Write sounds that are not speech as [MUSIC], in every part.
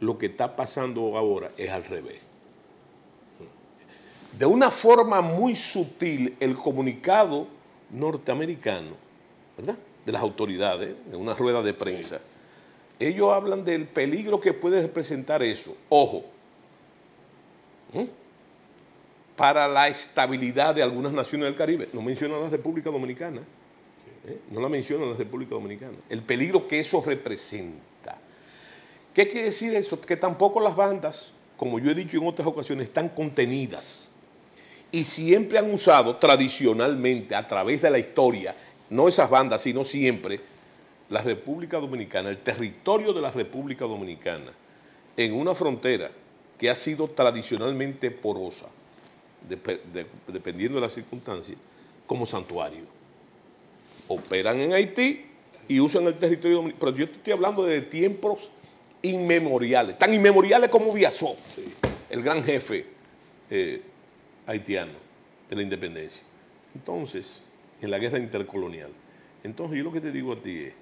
lo que está pasando ahora es al revés. De una forma muy sutil, el comunicado norteamericano, ¿verdad? De las autoridades, en una rueda de prensa, ellos hablan del peligro que puede representar eso. Ojo, ¿eh? para la estabilidad de algunas naciones del Caribe. No mencionan la República Dominicana. ¿eh? No la mencionan la República Dominicana. El peligro que eso representa. ¿Qué quiere decir eso? Que tampoco las bandas, como yo he dicho en otras ocasiones, están contenidas. Y siempre han usado tradicionalmente, a través de la historia, no esas bandas, sino siempre, la República Dominicana, el territorio de la República Dominicana, en una frontera que ha sido tradicionalmente porosa, dependiendo de las circunstancias, como santuario. Operan en Haití y usan el territorio dominicano. Pero yo estoy hablando de tiempos inmemoriales, tan inmemoriales como Viazó, el gran jefe eh, haitiano de la independencia. Entonces, en la guerra intercolonial. Entonces, yo lo que te digo a ti es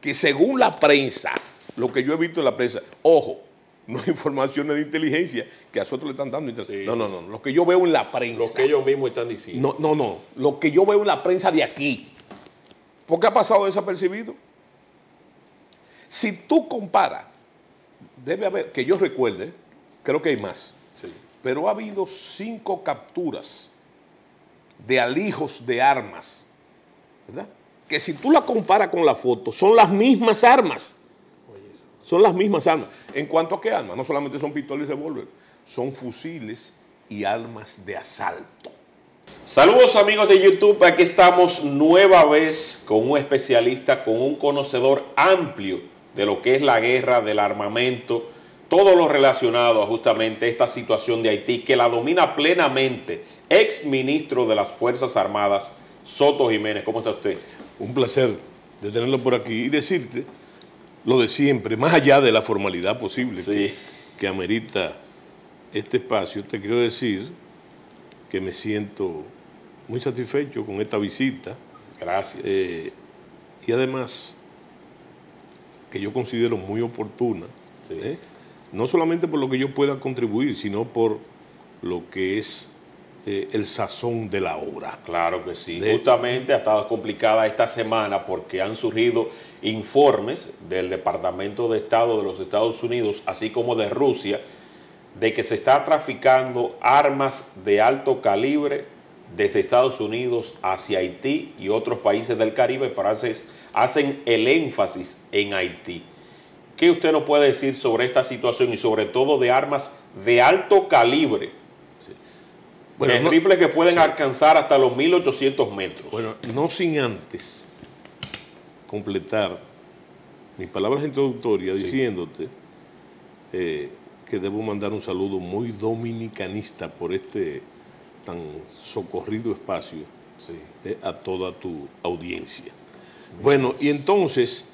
que según la prensa, lo que yo he visto en la prensa, ojo, no hay [LAUGHS] informaciones de inteligencia que a nosotros le están dando. no, no, no, lo que yo veo en la prensa. Lo que ellos mismos están diciendo. No, no, no, lo que yo veo en la prensa de aquí. ¿Por qué ha pasado desapercibido? Si tú comparas, debe haber, que yo recuerde, creo que hay más, sí. pero ha habido cinco capturas de alijos de armas, ¿verdad? Que si tú la comparas con la foto, son las mismas armas. Son las mismas armas. ¿En cuanto a qué armas? No solamente son pistolas y revólver, son fusiles y armas de asalto. Saludos amigos de YouTube, aquí estamos nueva vez con un especialista, con un conocedor amplio de lo que es la guerra, del armamento, todo lo relacionado a justamente esta situación de Haití que la domina plenamente, ex ministro de las Fuerzas Armadas, Soto Jiménez. ¿Cómo está usted? Un placer de tenerlo por aquí y decirte lo de siempre, más allá de la formalidad posible que, amerita este espacio, te quiero decir que me siento muy satisfecho con esta visita. Gracias. Eh, y además, que yo considero muy oportuna, ¿eh? no solamente por lo que yo pueda contribuir, sino por lo que es eh, el sazón de la obra. Claro que sí. Justamente ha estado complicada esta semana porque han surgido informes del Departamento de Estado de los Estados Unidos, así como de Rusia, de que se está traficando armas de alto calibre desde Estados Unidos hacia Haití y otros países del Caribe, pero hacen el énfasis en Haití. ¿Qué usted nos puede decir sobre esta situación y sobre todo de armas de alto calibre bueno, rifles que pueden alcanzar hasta los 1800 metros. Bueno, no sin antes completar mis palabras introductorias diciéndote eh, que debo mandar un saludo muy dominicanista por este tan socorrido espacio eh, a toda tu audiencia. bueno, y entonces,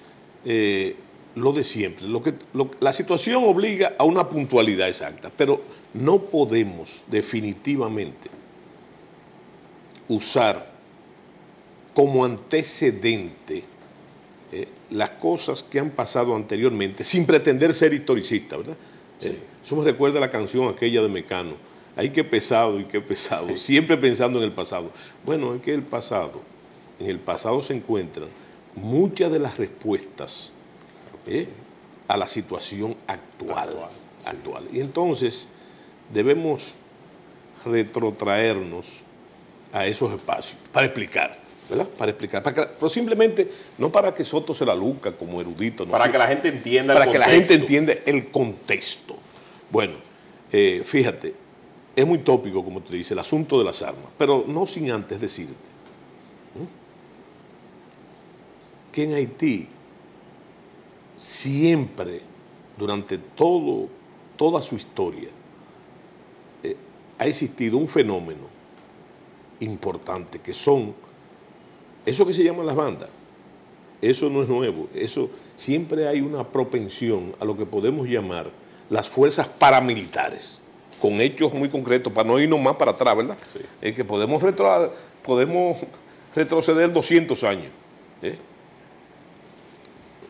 eh, lo de siempre, lo que, la situación obliga a una puntualidad exacta, pero no podemos definitivamente usar como antecedente eh, las cosas que han pasado anteriormente, sin pretender ser historicista, ¿verdad? Eh, eso me recuerda la canción aquella de Mecano, hay que pesado y qué pesado, siempre pensando en el pasado. Bueno, es que el pasado, en el pasado se encuentran muchas de las respuestas eh, a la situación actual. actual. Y entonces, debemos retrotraernos a esos espacios para explicar, ¿verdad? Para explicar, pero simplemente no para que Soto se la luca como erudito. para que la gente entienda Para que la gente entienda el contexto. Bueno, eh, fíjate, es muy tópico, como te dice, el asunto de las armas, pero no sin antes decirte que en Haití siempre, durante todo, toda su historia, ha existido un fenómeno importante que son, eso que se llaman las bandas, eso no es nuevo, eso siempre hay una propensión a lo que podemos llamar las fuerzas paramilitares, con hechos muy concretos, para no irnos más para atrás, ¿verdad? Es que podemos, podemos retroceder 200 años. ¿eh?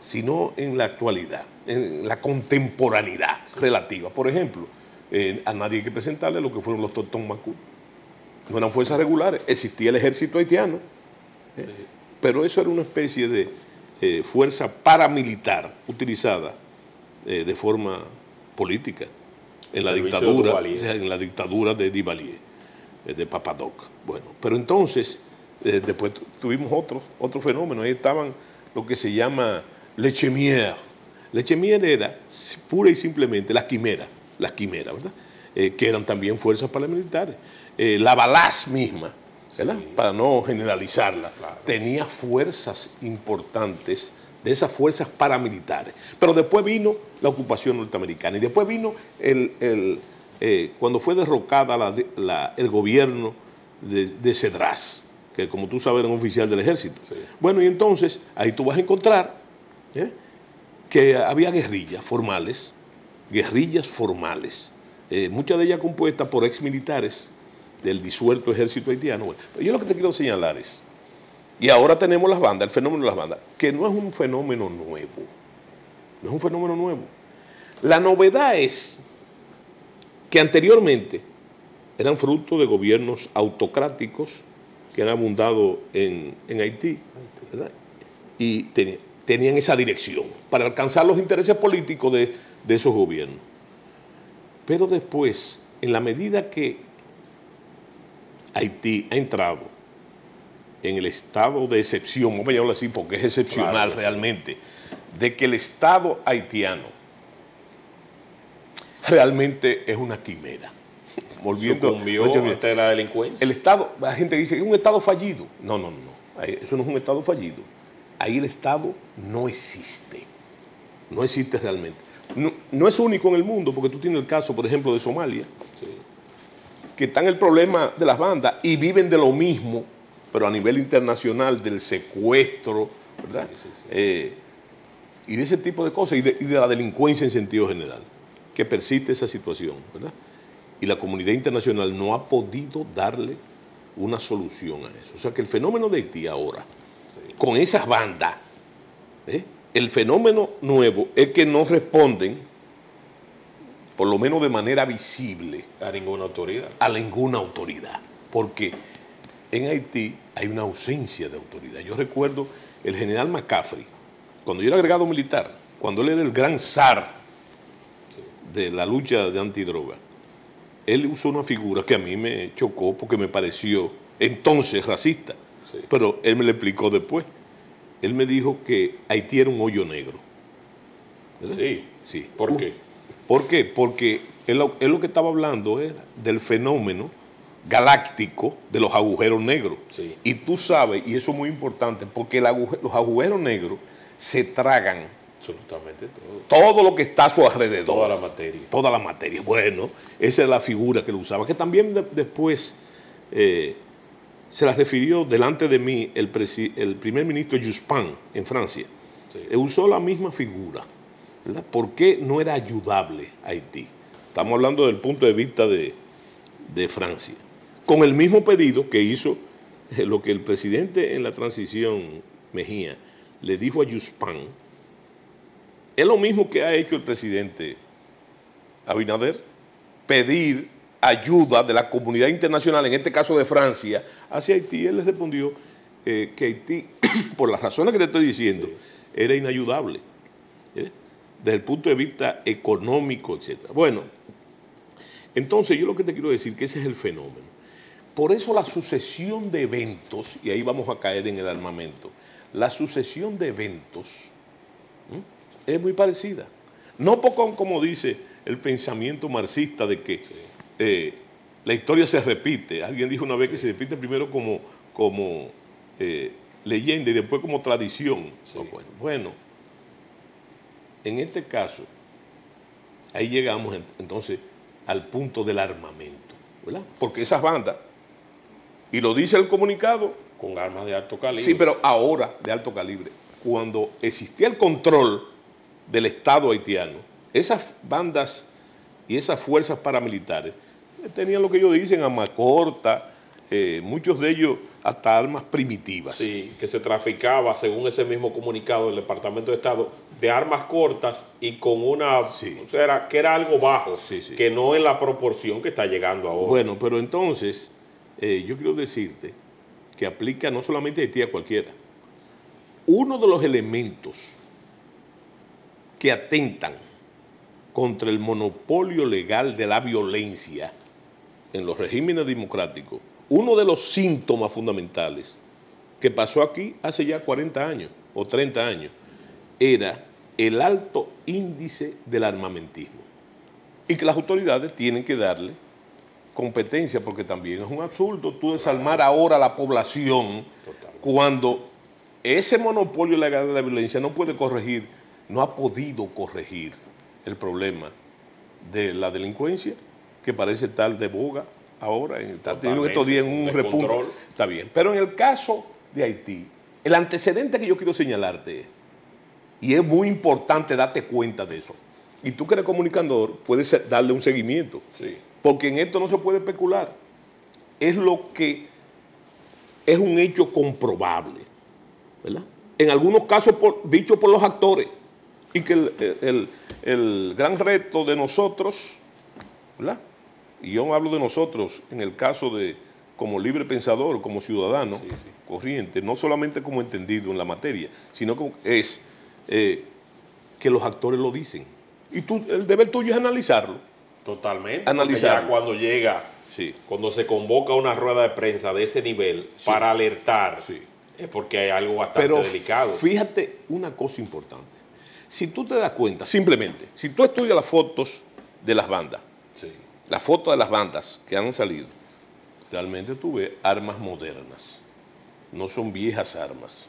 sino en la actualidad, en la contemporaneidad relativa. Por ejemplo, eh, a nadie hay que presentarle lo que fueron los Totón Macú. No eran fuerzas regulares, existía el ejército haitiano, ¿eh? pero eso era una especie de eh, fuerza paramilitar utilizada de forma política en la dictadura, en la dictadura de Duvalier, de Papadoc. Bueno, pero entonces después tuvimos otro, otro fenómeno, ahí estaban lo que se llama lechemier. Lechemier era pura y simplemente la quimera, las quimeras, ¿verdad? Eh, que eran también fuerzas paramilitares. Eh, la Balaz misma, ¿verdad? Para no generalizarla, tenía fuerzas importantes de esas fuerzas paramilitares. Pero después vino la ocupación norteamericana y después vino el, eh, cuando fue derrocada el gobierno de, de, Cedras, que como tú sabes era un oficial del ejército. Bueno, y entonces ahí tú vas a encontrar que había guerrillas formales, guerrillas formales, eh, muchas de ellas compuestas por ex militares del disuelto ejército haitiano. yo lo que te quiero señalar es, y ahora tenemos las bandas, el fenómeno de las bandas, que no es un fenómeno nuevo, no es un fenómeno nuevo. La novedad es que anteriormente eran fruto de gobiernos autocráticos que han abundado en, Haití, y tenían esa dirección para alcanzar los intereses políticos de esos gobiernos. Pero después, en la medida que Haití ha entrado en el estado de excepción, vamos a llamarlo así porque es excepcional realmente, de que el Estado haitiano realmente es una quimera. [LAUGHS] Volviendo ante la delincuencia. El Estado, la gente dice, es un Estado fallido. No, no, no. Eso no es un Estado fallido. Ahí el Estado no existe. No existe realmente. No, es único en el mundo, porque tú tienes el caso, por ejemplo, de Somalia, que está en el problema de las bandas y viven de lo mismo, pero a nivel internacional, del secuestro, ¿verdad? Eh, y de ese tipo de cosas, y de, la delincuencia en sentido general, que persiste esa situación, ¿verdad? Y la comunidad internacional no ha podido darle una solución a eso. O sea que el fenómeno de Haití ahora, con esas bandas, ¿eh? el fenómeno nuevo es que no responden, por lo menos de manera visible, a ninguna autoridad. A ninguna autoridad. Porque en Haití hay una ausencia de autoridad. Yo recuerdo el general McCaffrey, cuando yo era agregado militar, cuando él era el gran zar de la lucha de antidroga, él usó una figura que a mí me chocó porque me pareció entonces racista, pero él me lo explicó después él me dijo que Haití era un hoyo negro. Sí. Sí. ¿Por qué? ¿Por qué? Porque él, lo que estaba hablando era del fenómeno galáctico de los agujeros negros. Y tú sabes, y eso es muy importante, porque los agujeros negros se tragan absolutamente todo. Todo lo que está a su alrededor. Toda la materia. Toda la materia. Bueno, esa es la figura que él usaba, que también después eh, se la refirió delante de mí el, primer ministro Juspin en Francia. E usó la misma figura. ¿Por qué no era ayudable a Haití? Estamos hablando del punto de vista de, Francia. Con el mismo pedido que hizo eh, lo que el presidente en la transición Mejía le dijo a Juspin, es lo mismo que ha hecho el presidente Abinader, pedir ayuda de la comunidad internacional, en este caso de Francia, hacia Haití, él le respondió eh, que Haití, [CLEARS THROAT] por las razones que te estoy diciendo, era inayudable, ¿eh? desde el punto de vista económico, etc. Bueno, entonces yo lo que te quiero decir que ese es el fenómeno. Por eso la sucesión de eventos, y ahí vamos a caer en el armamento, la sucesión de eventos es muy parecida. No poco como dice el pensamiento marxista de que eh, la historia se repite. Alguien dijo una vez que se repite primero como, como eh, leyenda y después como tradición. bueno, en este caso, ahí llegamos entonces al punto del armamento, ¿verdad? Porque esas bandas, y lo dice el comunicado, con armas de alto calibre. Sí, pero ahora de alto calibre, cuando existía el control del Estado haitiano, esas bandas y esas fuerzas paramilitares tenían lo que ellos dicen, a corta, eh, muchos de ellos hasta armas primitivas. Sí, que se traficaba, según ese mismo comunicado del Departamento de Estado, de armas cortas y con una... Sí. O sea, era, que era algo bajo, Sí, sí. que no en la proporción que está llegando ahora. Bueno, pero entonces, eh, yo quiero decirte que aplica no solamente a Haití, a cualquiera. Uno de los elementos que atentan contra el monopolio legal de la violencia en los regímenes democráticos, uno de los síntomas fundamentales que pasó aquí hace ya 40 años o 30 años, era el alto índice del armamentismo. Y que las autoridades tienen que darle competencia, porque también es un absurdo tú desarmar ahora a la población Total. cuando ese monopolio legal de la violencia no puede corregir, no ha podido corregir el problema de la delincuencia, que parece estar de boga ahora, en, está teniendo estos días en un repunte. Está bien. Pero en el caso de Haití, el antecedente que yo quiero señalarte y es muy importante darte cuenta de eso, y tú que eres comunicador, puedes darle un seguimiento. Sí. Porque en esto no se puede especular. Es lo que es un hecho comprobable. ¿verdad? En algunos casos por- dicho por los actores. Y que el, el- el gran reto de nosotros, ¿verdad? y yo hablo de nosotros en el caso de como libre pensador, como ciudadano Sí, sí. corriente, no solamente como entendido en la materia, sino como es eh, que los actores lo dicen. Y tú, el deber tuyo es analizarlo. Totalmente. porque Analizarlo. Ya cuando llega, Sí. cuando se convoca una rueda de prensa de ese nivel Sí. para alertar, Sí. es porque hay algo bastante Pero delicado. fíjate una cosa importante. Si tú te das cuenta, simplemente, si tú estudias las fotos de las bandas, las fotos de las bandas que han salido, realmente tú ves armas modernas, no son viejas armas,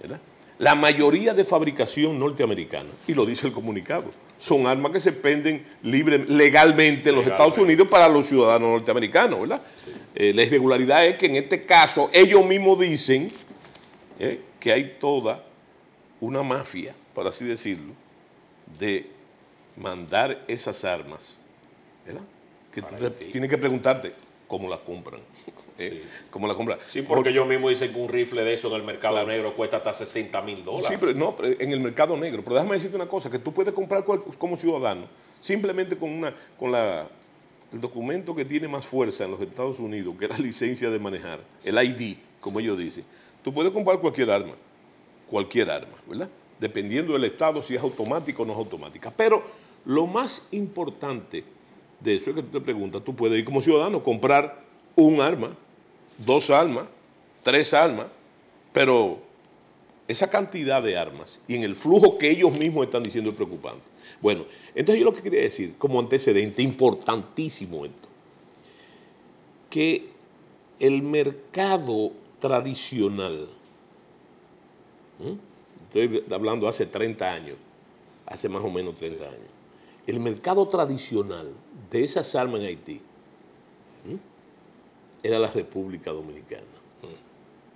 ¿verdad? La mayoría de fabricación norteamericana, y lo dice el comunicado, son armas que se venden libre, legalmente en los Legalmente. Estados Unidos para los ciudadanos norteamericanos, ¿verdad? Eh, la irregularidad es que en este caso ellos mismos dicen eh, que hay toda una mafia, por así decirlo, de mandar esas armas, ¿verdad? Que tú te- tienes que preguntarte cómo las compran. [LAUGHS] ¿eh? Sí. ¿Cómo compran? Sí, porque ellos mismos dicen que un rifle de eso en el mercado Claro. negro cuesta hasta 60 mil dólares. Sí, pero no, pero en el mercado negro. Pero déjame decirte una cosa, que tú puedes comprar cual- como ciudadano, simplemente con una, con la, el documento que tiene más fuerza en los Estados Unidos, que es la licencia de manejar, el ID, como ellos dicen. Tú puedes comprar cualquier arma, cualquier arma, ¿verdad? Dependiendo del estado, si es automática o no es automática. Pero lo más importante de eso es que tú te preguntas, tú puedes ir como ciudadano, comprar un arma, dos armas, tres armas, pero esa cantidad de armas y en el flujo que ellos mismos están diciendo es preocupante. Bueno, entonces yo lo que quería decir, como antecedente, importantísimo esto, que el mercado tradicional, estoy hablando hace 30 años, hace más o menos 30 años, el mercado tradicional de esas armas en Haití era la República Dominicana.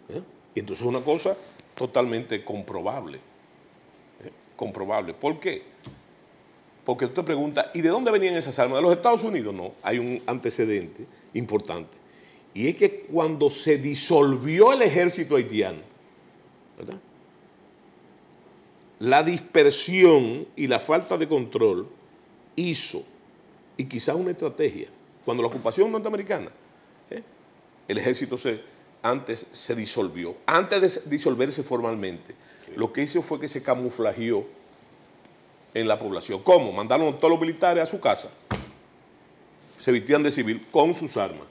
¿eh? Y entonces es una cosa totalmente comprobable. ¿eh? Comprobable. ¿Por qué? Porque tú te preguntas, ¿y de dónde venían esas armas? ¿De los Estados Unidos? No, hay un antecedente importante. Y es que cuando se disolvió el ejército haitiano, ¿verdad? la dispersión y la falta de control hizo, y quizás una estrategia, cuando la ocupación norteamericana, ¿eh? el ejército se, antes se disolvió. Antes de disolverse formalmente, Sí. lo que hizo fue que se camuflajeó en la población. ¿Cómo? Mandaron a todos los militares a su casa. Se vestían de civil con sus armas.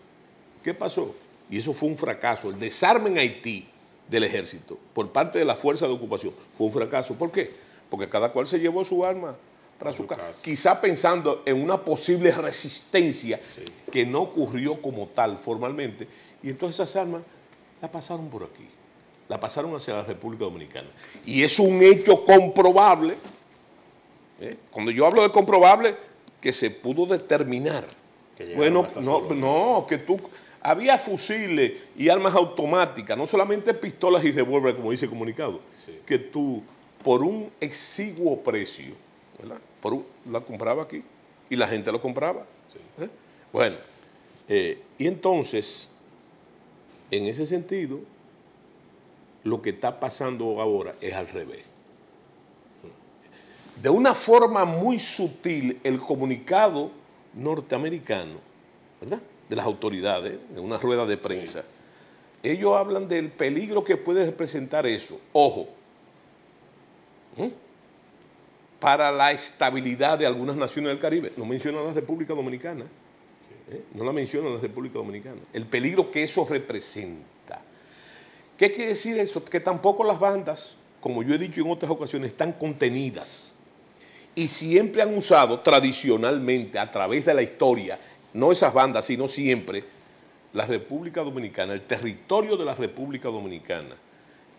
¿Qué pasó? Y eso fue un fracaso. El desarme en Haití del ejército por parte de la fuerza de ocupación fue un fracaso. ¿Por qué? Porque cada cual se llevó su arma casa. Quizá pensando en una posible resistencia Sí. que no ocurrió como tal formalmente. Y entonces esas armas las pasaron por aquí. La pasaron hacia la República Dominicana. Y es un hecho comprobable. ¿eh? Cuando yo hablo de comprobable, que se pudo determinar. Que Bueno, no, no, que tú... Había fusiles y armas automáticas, no solamente pistolas y revólveres, como dice el comunicado, Sí. que tú, por un exiguo precio, ¿verdad? Por la compraba aquí y la gente lo compraba. Sí. ¿eh? Bueno, eh, y entonces En ese sentido, lo que está pasando ahora es al revés. De una forma muy sutil, el comunicado norteamericano, ¿verdad? De las autoridades, en una rueda de prensa, ellos hablan del peligro que puede representar eso. Ojo, para la estabilidad de algunas naciones del Caribe. No mencionan la República Dominicana. ¿eh? No la mencionan la República Dominicana. El peligro que eso representa. ¿Qué quiere decir eso? Que tampoco las bandas, como yo he dicho en otras ocasiones, están contenidas. Y siempre han usado tradicionalmente, a través de la historia, no esas bandas, sino siempre, la República Dominicana, el territorio de la República Dominicana,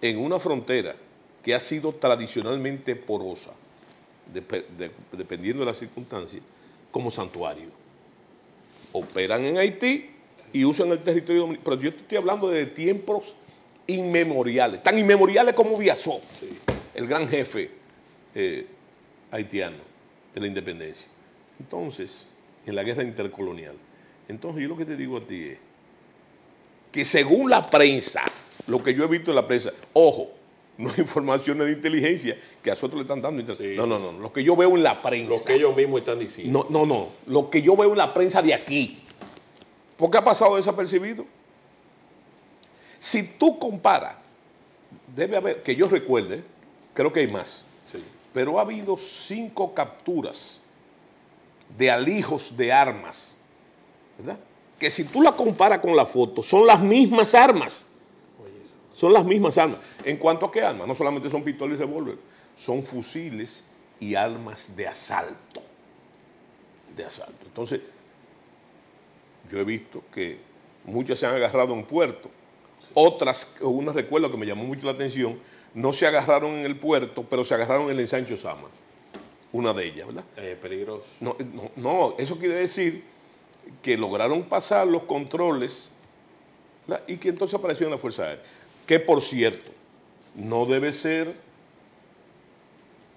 en una frontera que ha sido tradicionalmente porosa, dependiendo de las circunstancias, como santuario. Operan en Haití y usan el territorio dominicano. Pero yo estoy hablando de tiempos inmemoriales, tan inmemoriales como Viazó, el gran jefe eh, haitiano de la independencia. Entonces, en la guerra intercolonial. Entonces, yo lo que te digo a ti es que según la prensa, lo que yo he visto en la prensa, ojo, no hay [LAUGHS] informaciones de inteligencia que a nosotros le están dando. no, no, no, lo que yo veo en la prensa. Lo que ellos mismos están diciendo. No, no, no, lo que yo veo en la prensa de aquí. ¿Por qué ha pasado desapercibido? Si tú comparas, debe haber, que yo recuerde, creo que hay más, pero ha habido cinco capturas de alijos de armas, ¿verdad? Que si tú la comparas con la foto, son las mismas armas. Son las mismas armas. ¿En cuanto a qué armas? No solamente son pistolas y revólver, son fusiles y armas de asalto. De asalto. Entonces, yo he visto que muchas se han agarrado en puerto. Otras, una recuerdo que me llamó mucho la atención, no se agarraron en el puerto, pero se agarraron en el ensancho Sama. Una de ellas, ¿verdad? Eh, peligroso. No, no, no, eso quiere decir que lograron pasar los controles y que entonces apareció en la Fuerza Aérea que por cierto, no debe ser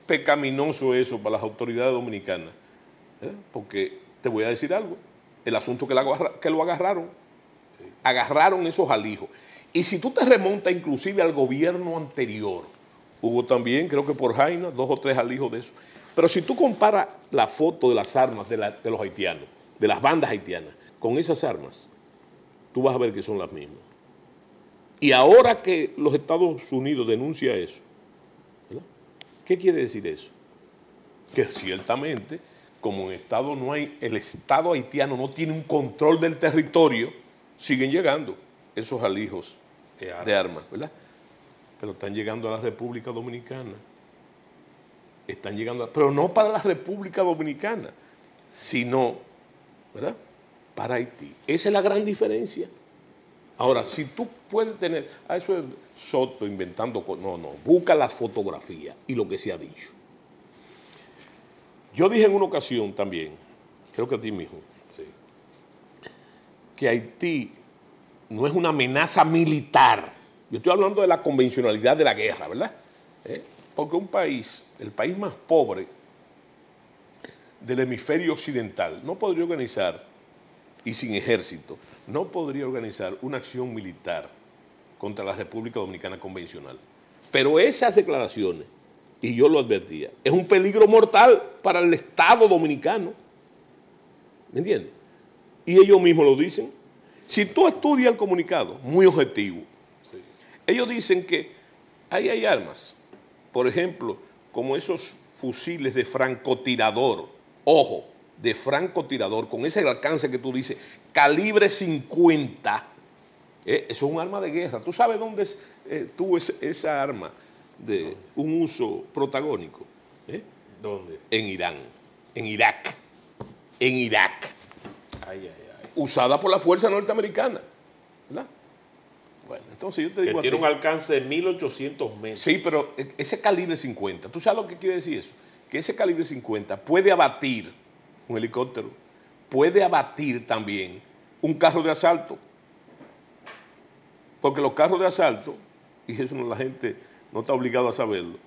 pecaminoso eso para las autoridades dominicanas, ¿eh? porque te voy a decir algo, el asunto que, que lo agarraron, agarraron esos alijos. Y si tú te remontas inclusive al gobierno anterior, hubo también, creo que por Jaina, dos o tres alijos de eso. Pero si tú comparas la foto de las armas de, de los haitianos, de las bandas haitianas, con esas armas, tú vas a ver que son las mismas. Y ahora que los Estados Unidos denuncia eso, ¿qué quiere decir eso? Que ciertamente, como en Estado no hay, el Estado haitiano no tiene un control del territorio, siguen llegando esos alijos de armas, ¿verdad? Pero están llegando a la República Dominicana. Están llegando, pero no para la República Dominicana, sino, ¿verdad? Para Haití. Esa es la gran diferencia. Ahora, si tú puedes tener, a eso es Soto inventando, no, no, busca las fotografías y lo que se ha dicho. Yo dije en una ocasión también, creo que a ti mismo, que Haití no es una amenaza militar. Yo estoy hablando de la convencionalidad de la guerra, ¿verdad? ¿Eh? Porque un país, el país más pobre del hemisferio occidental, no podría organizar y sin ejército, no podría organizar una acción militar contra la República Dominicana convencional. Pero esas declaraciones, y yo lo advertía, es un peligro mortal para el Estado dominicano. ¿Me entiendes? Y ellos mismos lo dicen. Si tú estudias el comunicado, muy objetivo, ellos dicen que ahí hay armas, por ejemplo, como esos fusiles de francotirador, ojo, de francotirador, con ese alcance que tú dices, calibre 50, eh, eso es un arma de guerra. ¿Tú sabes dónde eh, tuvo esa arma de un uso protagónico? ¿Eh? ¿Dónde? En Irán, en Irak, en Irak. Usada por la fuerza norteamericana. ¿verdad? Bueno, entonces yo te digo. Que tiene un alcance de 1800 metros. Sí, pero e, ese calibre 50, ¿tú sabes lo que quiere decir eso? Que ese calibre 50 puede abatir un helicóptero, puede abatir también un carro de asalto. Porque los carros de asalto, y eso la gente no está obligado a saberlo,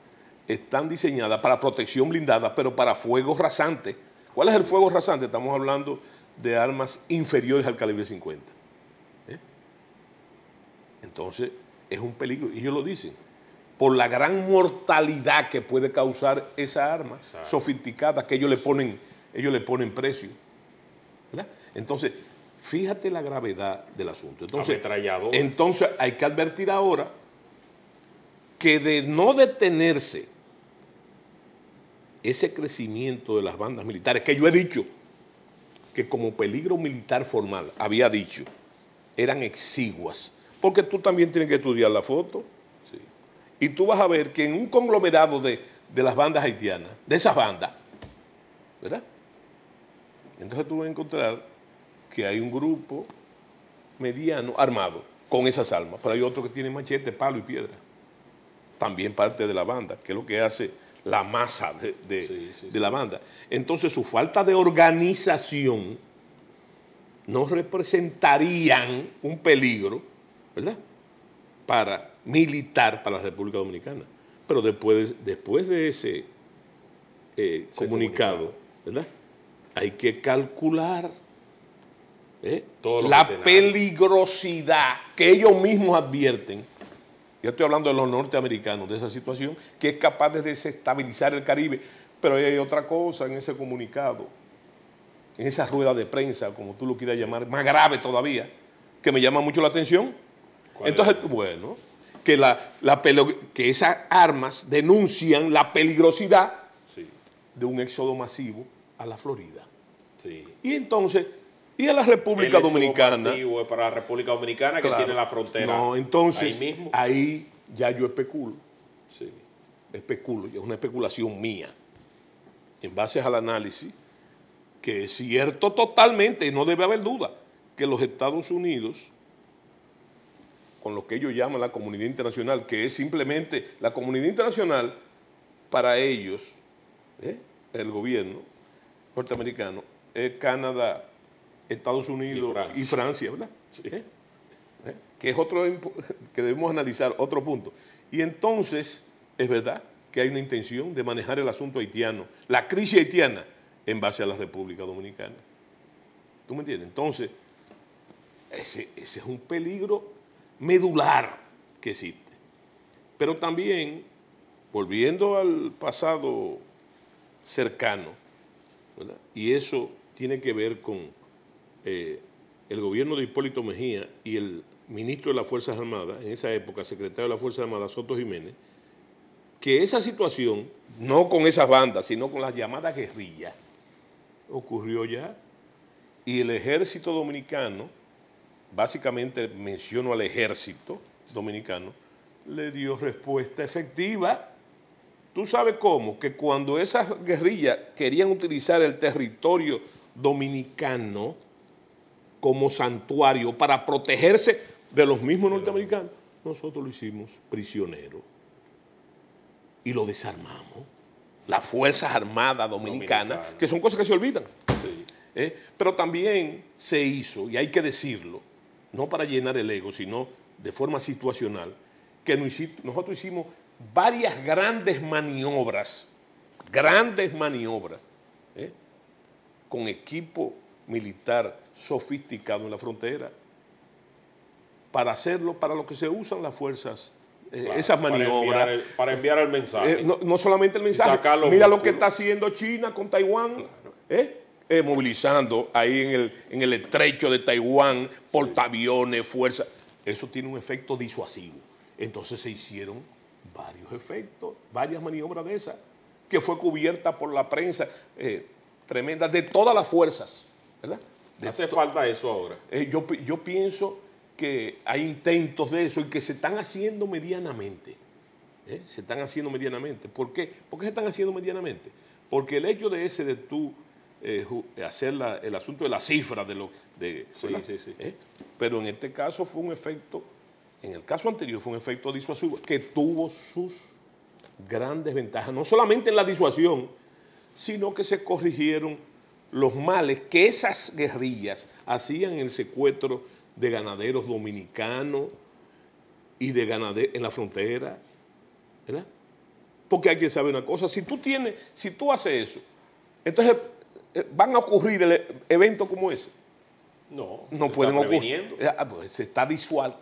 están diseñadas para protección blindada, pero para fuego rasante. ¿Cuál es el fuego rasante? Estamos hablando de armas inferiores al calibre 50. ¿eh? Entonces, es un peligro. Y ellos lo dicen. Por la gran mortalidad que puede causar esa arma Exacto. sofisticada que ellos le ponen, ellos le ponen precio. ¿verdad? Entonces, fíjate la gravedad del asunto. Entonces, entonces hay que advertir ahora que de no detenerse ese crecimiento de las bandas militares, que yo he dicho que como peligro militar formal, había dicho, eran exiguas, porque tú también tienes que estudiar la foto, Sí. y tú vas a ver que en un conglomerado de, de las bandas haitianas, de esas bandas, ¿verdad? Entonces tú vas a encontrar que hay un grupo mediano armado con esas armas, pero hay otro que tiene machete, palo y piedra. También parte de la banda, que es lo que hace la masa de, de- Sí, sí, de sí. la banda. Entonces su falta de organización no representarían un peligro, ¿verdad? Para militar para la República Dominicana. Pero después, después de ese eh, comunicado. ¿verdad? Hay que calcular ¿eh? La peligrosidad que ellos mismos advierten. Yo estoy hablando de los norteamericanos, de esa situación, que es capaz de desestabilizar el Caribe. Pero hay otra cosa en ese comunicado, en esa rueda de prensa, como tú lo quieras llamar, más grave todavía, que me llama mucho la atención. ¿Cuál Entonces, es? bueno, que, la, la pelo- que esas armas denuncian la peligrosidad Sí, de un éxodo masivo a la Florida. sí. Y entonces, y a la República El Dominicana. es para la República Dominicana que tiene la frontera. No, entonces, ahí mismo. ahí ya yo especulo, Sí. especulo, y es una especulación mía, en base al análisis, que es cierto totalmente, y no debe haber duda, que los Estados Unidos, con lo que ellos llaman la comunidad internacional, que es simplemente la comunidad internacional, para ellos, ¿eh? el gobierno norteamericano, es Canadá, Estados Unidos Y Francia. y Francia, ¿verdad? Sí. ¿Eh? ¿Eh? Que es otro [LAUGHS] que debemos analizar, otro punto. Y entonces, es verdad que hay una intención de manejar el asunto haitiano, la crisis haitiana, en base a la República Dominicana. ¿Tú me entiendes? Entonces, ese, ese es un peligro medular que existe. Pero también, volviendo al pasado cercano, y eso tiene que ver con eh, el gobierno de Hipólito Mejía y el ministro de las Fuerzas Armadas, en esa época, secretario de las Fuerzas Armadas, Soto Jiménez, que esa situación, no con esas bandas, sino con las llamadas guerrillas, ocurrió ya. Y el ejército dominicano, básicamente menciono al ejército dominicano, le dio respuesta efectiva. ¿Tú sabes cómo? Que cuando esas guerrillas querían utilizar el territorio dominicano como santuario para protegerse de los mismos norteamericanos, nosotros lo hicimos prisionero y lo desarmamos. Las Fuerzas Armadas Dominicanas, Dominicana. que son cosas que se olvidan. Sí. ¿eh? Pero también se hizo, y hay que decirlo, no para llenar el ego, sino de forma situacional, que nosotros hicimos varias grandes maniobras, grandes maniobras, ¿eh? con equipo militar sofisticado en la frontera, para hacerlo para lo que se usan las fuerzas, eh, Claro, esas para maniobras. enviar el- Para enviar el mensaje. Eh, no, no solamente el mensaje, mira lo que está haciendo China con Taiwán, movilizando ahí en el, en el estrecho de Taiwán, portaaviones, fuerza. Eso tiene un efecto disuasivo. Entonces se hicieron varios efectos, varias maniobras de esas, que fue cubierta por la prensa eh, tremenda de todas las fuerzas, ¿verdad? De Hace falta eso ahora. eh, yo, yo pienso que hay intentos de eso y que se están haciendo medianamente. ¿eh? Se están haciendo medianamente. ¿Por qué? ¿Por qué se están haciendo medianamente? Porque el hecho de ese de tú eh, hacer la- el asunto de la cifra de lo de Sí, sí, sí. ¿Eh? pero en este caso fue un efecto en el caso anterior fue un efecto disuasivo que tuvo sus grandes ventajas no solamente en la disuasión sino que se corrigieron los males que esas guerrillas hacían en el secuestro de ganaderos dominicanos y de ganaderos en la frontera, ¿verdad? Porque hay que saber una cosa, si tú tienes, si tú haces eso, entonces eh, van a ocurrir eventos como ese. No, no pueden ocurrir. Ah, pues, se está bueno,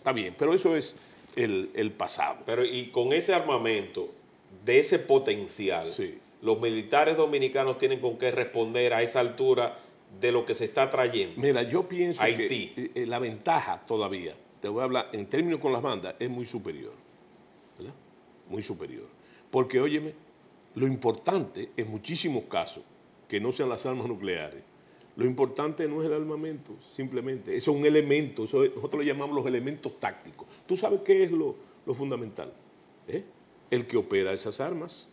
está bien, pero eso es el, el pasado. Pero y con ese armamento, de ese potencial, Sí. los militares dominicanos tienen con qué responder a esa altura de lo que se está trayendo. Mira, yo pienso Haití. que eh, eh, la ventaja todavía, te voy a hablar en términos con las bandas, es muy superior. ¿verdad? Muy superior. Porque, óyeme, lo importante en muchísimos casos, que no sean las armas nucleares, lo importante no es el armamento, simplemente. Eso es un elemento, eso es- nosotros le llamamos los elementos tácticos. ¿Tú sabes qué es lo, lo fundamental? ¿Eh? El que opera esas armas,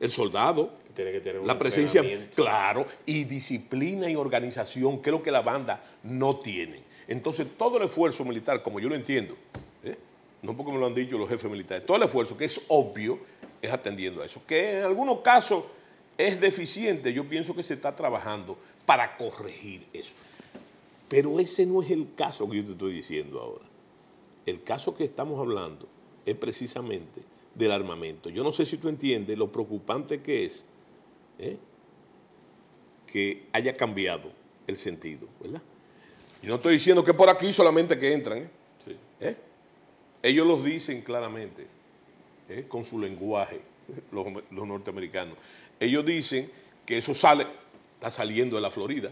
el soldado, Tiene que tener la presencia, claro, y disciplina y organización, que es lo que la banda no tiene. Entonces, todo el esfuerzo militar, como yo lo entiendo, ¿eh? no porque me lo han dicho los jefes militares, todo el esfuerzo que es obvio es atendiendo a eso. Que en algunos casos es deficiente, yo pienso que se está trabajando para corregir eso. Pero ese no es el caso que yo te estoy diciendo ahora. El caso que estamos hablando es precisamente del armamento. Yo no sé si tú entiendes lo preocupante que es ¿eh? que haya cambiado el sentido, ¿verdad? Y no estoy diciendo que por aquí solamente que entran, ¿eh? Sí. ¿Eh? Ellos los dicen claramente, ¿eh? con su lenguaje, los, los norteamericanos. Ellos dicen que eso sale, está saliendo de la Florida,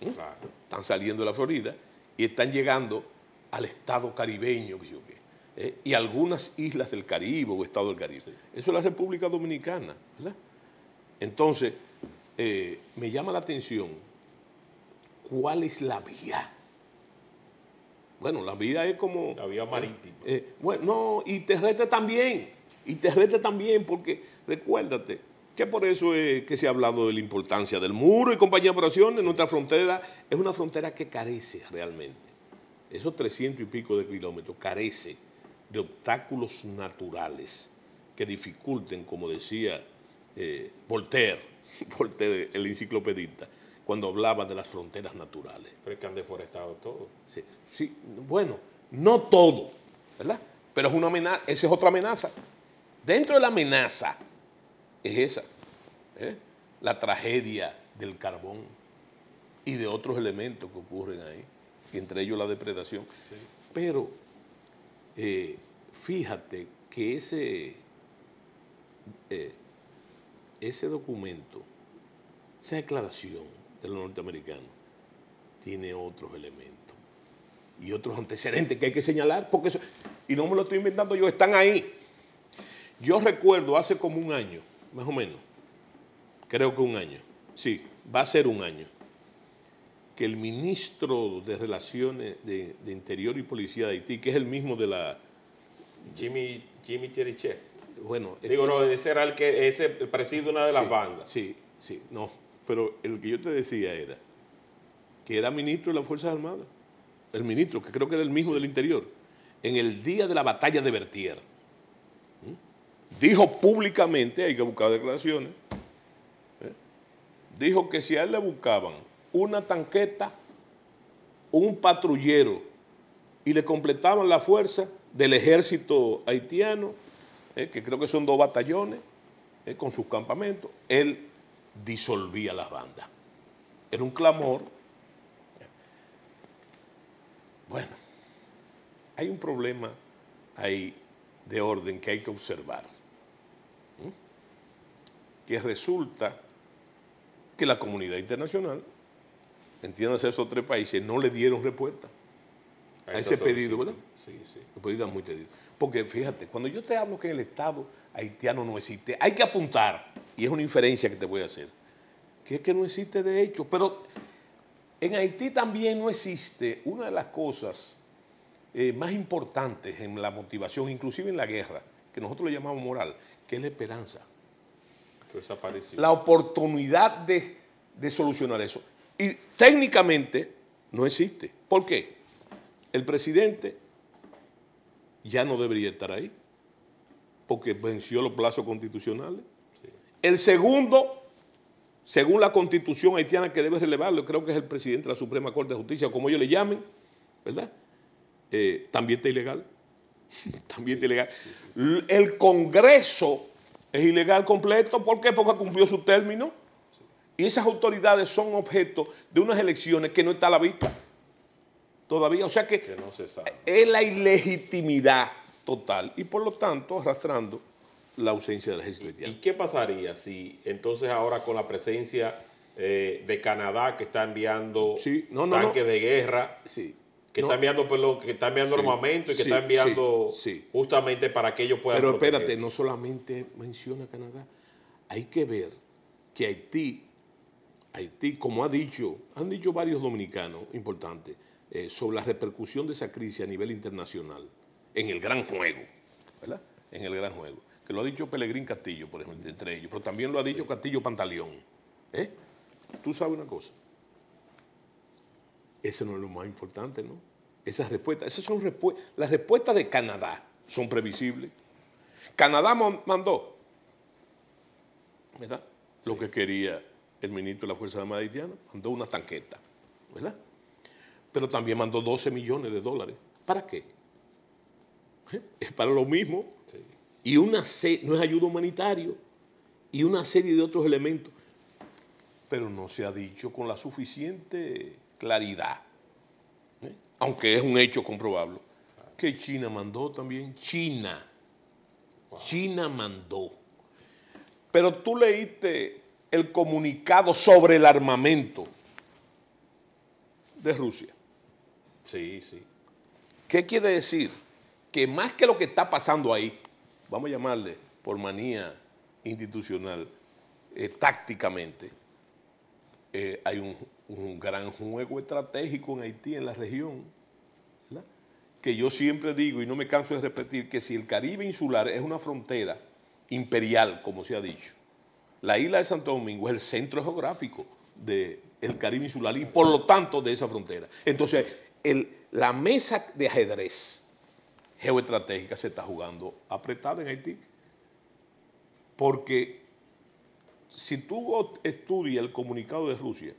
Claro. están saliendo de la Florida y están llegando al estado caribeño, que yo ¿eh? y algunas islas del Caribe o estado del Caribe. Eso es la República Dominicana, ¿verdad? Entonces, eh, me llama la atención cuál es la vía. Bueno, la vía es como... La vía marítima. Eh, bueno, no, y terrestre también, y terrestre también, porque recuérdate que por eso es que se ha hablado de la importancia del muro y compañía de operaciones. Nuestra frontera es una frontera que carece realmente. Esos 300 y pico de kilómetros carece de obstáculos naturales que dificulten, como decía eh, Voltaire, [LAUGHS] Voltaire, el enciclopedista, cuando hablaba de las fronteras naturales. Pero es que han deforestado todo. Sí, sí, bueno, no todo, ¿verdad? Pero es una amenaza, esa es otra amenaza. Dentro de la amenaza es esa, ¿eh? la tragedia del carbón y de otros elementos que ocurren ahí, y entre ellos la depredación. Sí. Pero eh, fíjate que ese, eh, ese documento, esa declaración de los norteamericanos, tiene otros elementos y otros antecedentes que hay que señalar, porque eso, y no me lo estoy inventando yo, están ahí. Yo recuerdo hace como un año, más o menos, creo que un año, sí, va a ser un año, que el ministro de Relaciones de, de Interior y Policía de Haití, que es el mismo de la, Jimmy, Jimmy Cherichev. bueno, Digo, no, ese era el que ese preside una de las sí, bandas. Sí, sí, no, pero el que yo te decía era que era ministro de las Fuerzas Armadas, el ministro, que creo que era el mismo del Interior, en el día de la batalla de Bertier. Dijo públicamente, hay que buscar declaraciones, ¿eh? dijo que si a él le buscaban una tanqueta, un patrullero y le completaban la fuerza del ejército haitiano, eh, que creo que son dos batallones, eh, con sus campamentos, él disolvía las bandas. Era un clamor. Bueno, hay un problema ahí de orden que hay que observar. Que resulta que la comunidad internacional, entiéndase esos tres países, no le dieron respuesta a ese pedido. ¿verdad? Sí, sí. El pedido muy tedioso. Porque fíjate, cuando yo te hablo que el Estado haitiano no existe, hay que apuntar, y es una inferencia que te voy a hacer, que es que no existe de hecho, pero en Haití también no existe una de las cosas eh, más importantes en la motivación, inclusive en la guerra, que nosotros le llamamos moral, que es la esperanza desapareció. la oportunidad de, de solucionar eso. Y técnicamente no existe. ¿Por qué? El presidente ya no debería estar ahí, porque venció los plazos constitucionales. Sí. El segundo, según la constitución haitiana que debe relevarlo, creo que es el presidente de la Suprema Corte de Justicia, o como ellos le llamen, ¿verdad? Eh, también está ilegal. [LAUGHS] también está ilegal. El Congreso es ilegal completo, ¿por qué? Porque cumplió su término. Y esas autoridades son objeto de unas elecciones que no está a la vista todavía. O sea que, que no se sabe. es la ilegitimidad total y por lo tanto arrastrando la ausencia del ejército ¿Y haitiano. qué pasaría si entonces ahora con la presencia eh, de Canadá que está enviando Sí, no, no, tanques no. de guerra, Sí. Que No, está enviando, perdón, que está enviando Sí, armamento y que sí, está enviando sí, justamente para que ellos puedan Pero espérate, no solamente menciona Canadá, hay que ver que Haití, Haití, como ha dicho, han dicho varios dominicanos importantes, eh, sobre la repercusión de esa crisis a nivel internacional, en el gran juego, ¿verdad? En el gran juego. Que lo ha dicho Pelegrín Castillo, por ejemplo, entre ellos, pero también lo ha dicho Castillo Pantaleón. ¿eh? Tú sabes una cosa, eso no es lo más importante, ¿no? Esas respuestas, esas son respu- las respuestas de Canadá, son previsibles. Canadá mandó, ¿verdad? Lo que quería el ministro de la Fuerza Armada haitiana, mandó una tanqueta, ¿verdad? Pero también mandó 12 millones de dólares. ¿Para qué? ¿Eh? Es para lo mismo. Sí. Y una no es ayuda humanitaria y una serie de otros elementos. Pero no se ha dicho con la suficiente claridad, ¿eh? aunque es un hecho comprobable, que China mandó también. China. China mandó. Pero tú leíste el comunicado sobre el armamento de Rusia. Sí, sí. ¿Qué quiere decir? Que más que lo que está pasando ahí, vamos a llamarle por manía institucional, eh, tácticamente, eh, hay un, un gran juego estratégico en Haití, en la región, que yo siempre digo y no me canso de repetir que si el Caribe insular es una frontera imperial, como se ha dicho, la isla de Santo Domingo es el centro geográfico del Caribe insular y por lo tanto de esa frontera. Entonces, el- la mesa de ajedrez geoestratégica se está jugando apretada en Haití. Porque si tú estudias el comunicado de Rusia,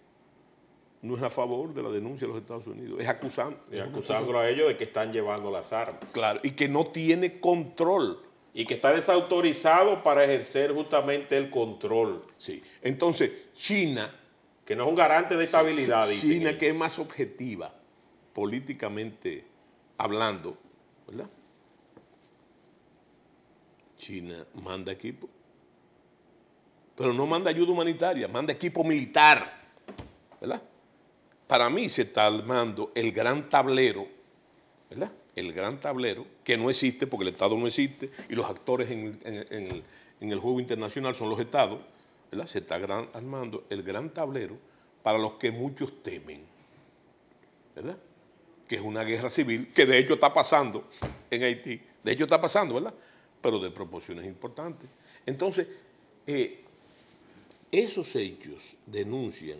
no es a favor de la denuncia de los Estados Unidos, es acusando. Y acusándolo a ellos de que están llevando las armas. Claro, y que no tiene control. Y que está desautorizado para ejercer justamente el control. Sí. Entonces, China, Que no es un garante de estabilidad, China ellos. que es más objetiva políticamente hablando, ¿verdad? China manda equipo, pero no manda ayuda humanitaria, manda equipo militar, ¿verdad? Para mí se está armando el gran tablero, ¿verdad? El gran tablero, que no existe porque el Estado no existe y los actores en, el juego internacional son los Estados, ¿verdad? Se está gran- armando el gran tablero para los que muchos temen, ¿verdad? Que es una guerra civil, que de hecho está pasando en Haití, de hecho está pasando, ¿verdad? Pero de proporciones importantes. Entonces, eh, esos hechos denuncian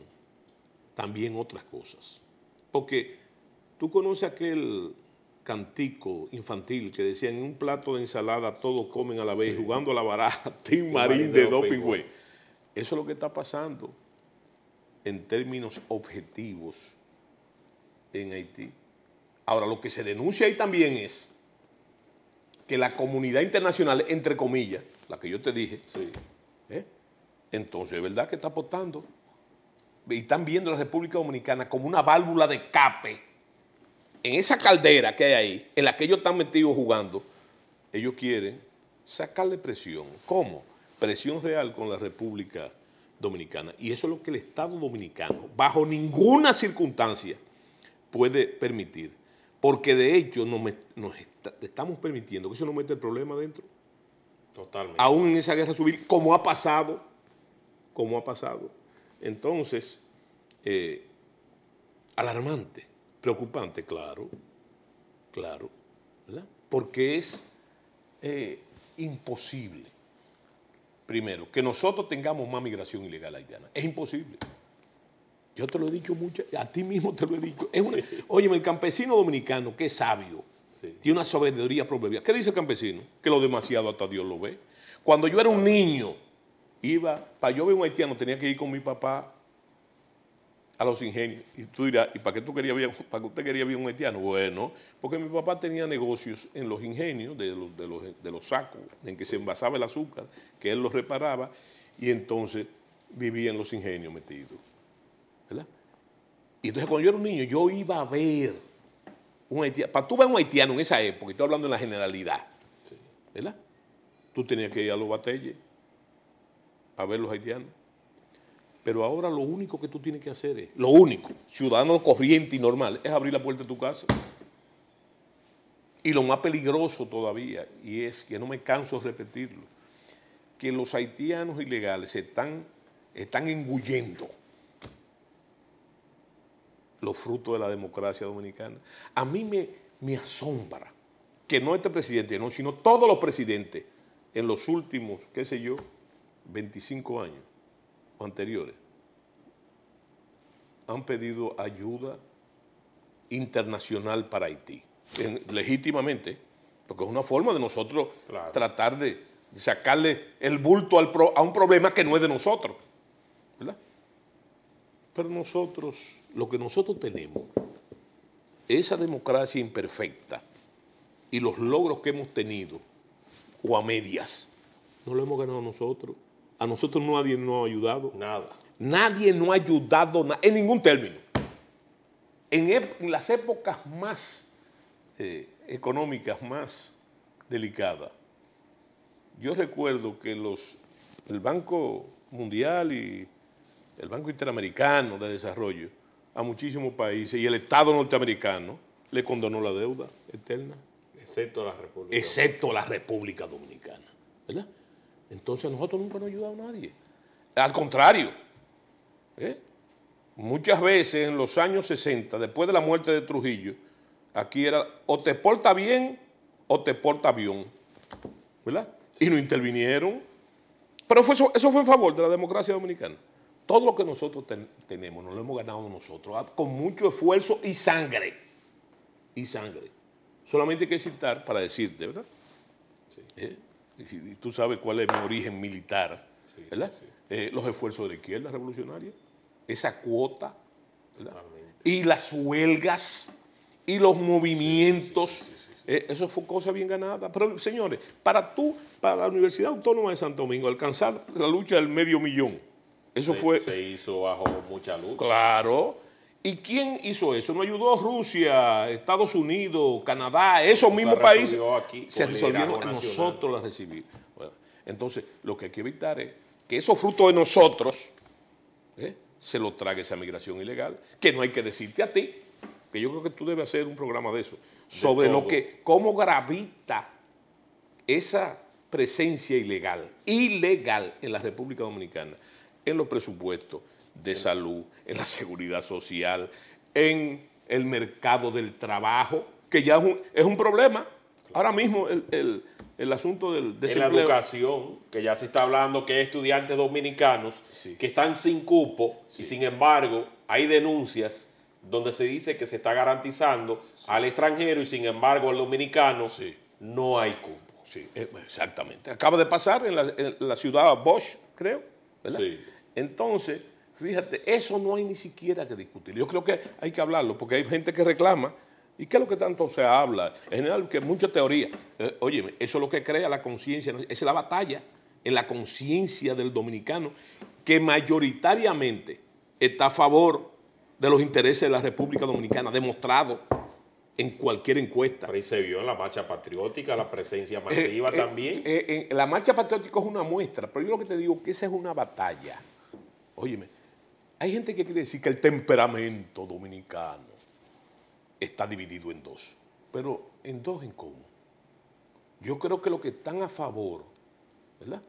también otras cosas. Porque tú conoces aquel cantico infantil que decía en un plato de ensalada todos comen a la vez, Sí. jugando a la baraja, [LAUGHS] Tim Marín de de Doping Doping Way. Eso es lo que está pasando en términos objetivos en Haití. Ahora, lo que se denuncia ahí también es que la comunidad internacional, entre comillas, la que yo te dije, Sí. ¿eh? entonces es verdad que está apostando. Y están viendo la República Dominicana como una válvula de escape. En esa caldera que hay ahí, en la que ellos están metidos jugando, ellos quieren sacarle presión. ¿Cómo? Presión real con la República Dominicana. Y eso es lo que el Estado Dominicano, bajo ninguna circunstancia, puede permitir. Porque de hecho nos, met- nos está- estamos permitiendo que eso nos mete el problema dentro Totalmente. aún en esa guerra civil, como ha pasado, como ha pasado. Entonces, eh, alarmante, preocupante, claro, claro, ¿verdad? Porque es eh, imposible, primero, que nosotros tengamos más migración ilegal haitiana. Es imposible. Yo te lo he dicho mucho, a ti mismo te lo he dicho. Es una, Óyeme, el campesino dominicano, que es sabio, Sí. tiene una sabiduría proverbial. ¿Qué dice el campesino? Que lo demasiado hasta Dios lo ve. Cuando yo era un niño, iba, para yo ver un haitiano tenía que ir con mi papá a los ingenios. Y tú dirás, ¿y para qué tú querías ver, qué usted quería ver un haitiano? Bueno, porque mi papá tenía negocios en los ingenios de los, de los, de los sacos en que se envasaba el azúcar, que él los reparaba, y entonces vivía en los ingenios metido. ¿Verdad? Y entonces cuando yo era un niño, yo iba a ver un haitiano. Para tú ver un haitiano en esa época, y estoy hablando en la generalidad, ¿verdad? Tú tenías que ir a los batelles a ver los haitianos. Pero ahora lo único que tú tienes que hacer es, lo único, ciudadano corriente y normal, es abrir la puerta de tu casa. Y lo más peligroso todavía, y es que no me canso de repetirlo, que los haitianos ilegales se están, están engullendo los frutos de la democracia dominicana. A mí me, me asombra que no este presidente, no, sino todos los presidentes en los últimos, qué sé yo, 25 años o anteriores, han pedido ayuda internacional para Haití, legítimamente, porque es una forma de nosotros tratar de sacarle el bulto a un problema que no es de nosotros, ¿verdad? Pero nosotros, lo que nosotros tenemos, esa democracia imperfecta y los logros que hemos tenido, o a medias, no lo hemos ganado nosotros. A nosotros nadie nos ha ayudado. Nada. Nadie nos ha ayudado en ningún término. En, las épocas más eh, económicas, más delicadas, yo recuerdo que los, el Banco Mundial y el Banco Interamericano de Desarrollo a muchísimos países y el Estado norteamericano le condonó la deuda eterna. Excepto la República Excepto la República Dominicana. ¿Verdad? Entonces nosotros nunca nos ha ayudado a nadie. Al contrario, ¿eh? muchas veces en los años 60, después de la muerte de Trujillo, aquí era o te porta bien o te porta avión. ¿Verdad? Y no intervinieron. Pero eso, fue en favor de la democracia dominicana. Todo lo que nosotros tenemos nos lo hemos ganado nosotros, ah, con mucho esfuerzo y sangre. Y sangre. Solamente hay que citar para decirte, ¿verdad? Sí. ¿Eh? Y tú sabes cuál es mi origen militar, ¿verdad? Eh, los esfuerzos de la izquierda revolucionaria, esa cuota, ¿verdad? Y las huelgas y los movimientos, eh, eso fue cosa bien ganada. Pero señores, para tú, para la Universidad Autónoma de Santo Domingo, alcanzar la lucha del medio millón, eso fue... Se hizo bajo mucha luz. Claro. ¿Y quién hizo eso? ¿No ayudó Rusia, Estados Unidos, Canadá, esos mismos países? Aquí se resolvieron nosotros las recibimos. entonces, lo que hay que evitar es que esos frutos de nosotros ¿eh? se los trague esa migración ilegal, que no hay que decirte a ti, que yo creo que tú debes hacer un programa de eso, sobre lo que, cómo gravita esa presencia ilegal, ilegal en la República Dominicana en los presupuestos de salud, en la seguridad social, en el mercado del trabajo, que ya es un, problema. Ahora mismo el, asunto del desempleo. En la educación, que ya se está hablando que hay estudiantes dominicanos que están sin cupo y sin embargo hay denuncias donde se dice que se está garantizando al extranjero y sin embargo al dominicano no hay cupo. Sí, eh, exactamente. Acaba de pasar en la, en la ciudad Bosch, creo. Entonces, fíjate, eso no hay ni siquiera que discutir. Yo creo que hay que hablarlo, porque hay gente que reclama. ¿Y qué es lo que tanto se habla? En general, que mucha teoría. Eh, óyeme, eso es lo que crea la conciencia, es la batalla en la conciencia del dominicano, que mayoritariamente está a favor de los intereses de la República Dominicana, demostrado en cualquier encuesta. Pero ahí se vio en la marcha patriótica la presencia masiva eh, eh, también. la marcha patriótica es una muestra, pero yo lo que te digo es que esa es una batalla Óyeme, hay gente que quiere decir que el temperamento dominicano está dividido en dos. Pero ¿en dos en cómo? Yo creo que los que están a favor, ¿verdad?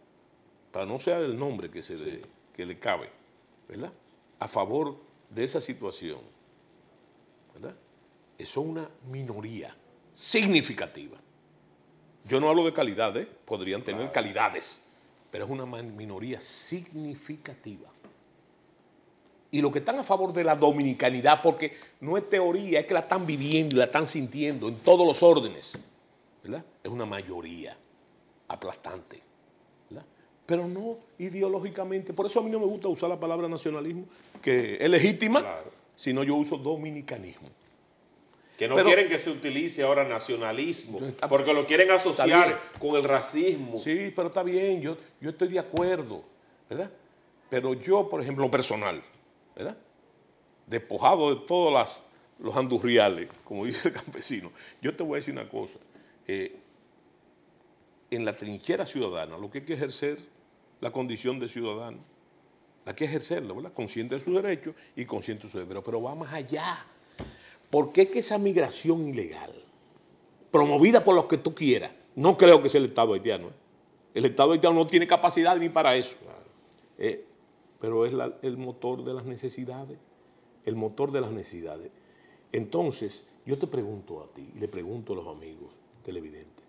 Para no ser el nombre que, se le, que le cabe, ¿verdad? A favor de esa situación, ¿verdad? Eso es una minoría significativa. Yo no hablo de calidad, ¿eh? podrían tener calidades, pero es una minoría significativa y los que están a favor de la dominicanidad, porque no es teoría, es que la están viviendo y la están sintiendo en todos los órdenes, ¿verdad? Es una mayoría aplastante, ¿verdad? Pero no ideológicamente. Por eso a mí no me gusta usar la palabra nacionalismo, que es legítima, sino yo uso dominicanismo. Que no quieren que se utilice ahora nacionalismo, porque lo quieren asociar con el racismo. Sí, pero está bien, yo, yo estoy de acuerdo, ¿verdad? Pero yo, por ejemplo, personal, ¿verdad? Despojado de todos las, los andurriales, como [LAUGHS] dice el campesino, yo te voy a decir una cosa. Eh, en la trinchera ciudadana, lo que hay que ejercer la condición de ciudadano, hay que ejercerla, ¿verdad? Consciente de sus derechos y consciente de sus deberes, pero va más allá. ¿Por qué que esa migración ilegal, promovida por los que tú quieras, no creo que sea el Estado haitiano, ¿eh? el Estado haitiano no tiene capacidad ni para eso, eh, pero es el motor de las necesidades, el motor de las necesidades. Entonces, yo te pregunto a ti, y le pregunto a los amigos televidentes,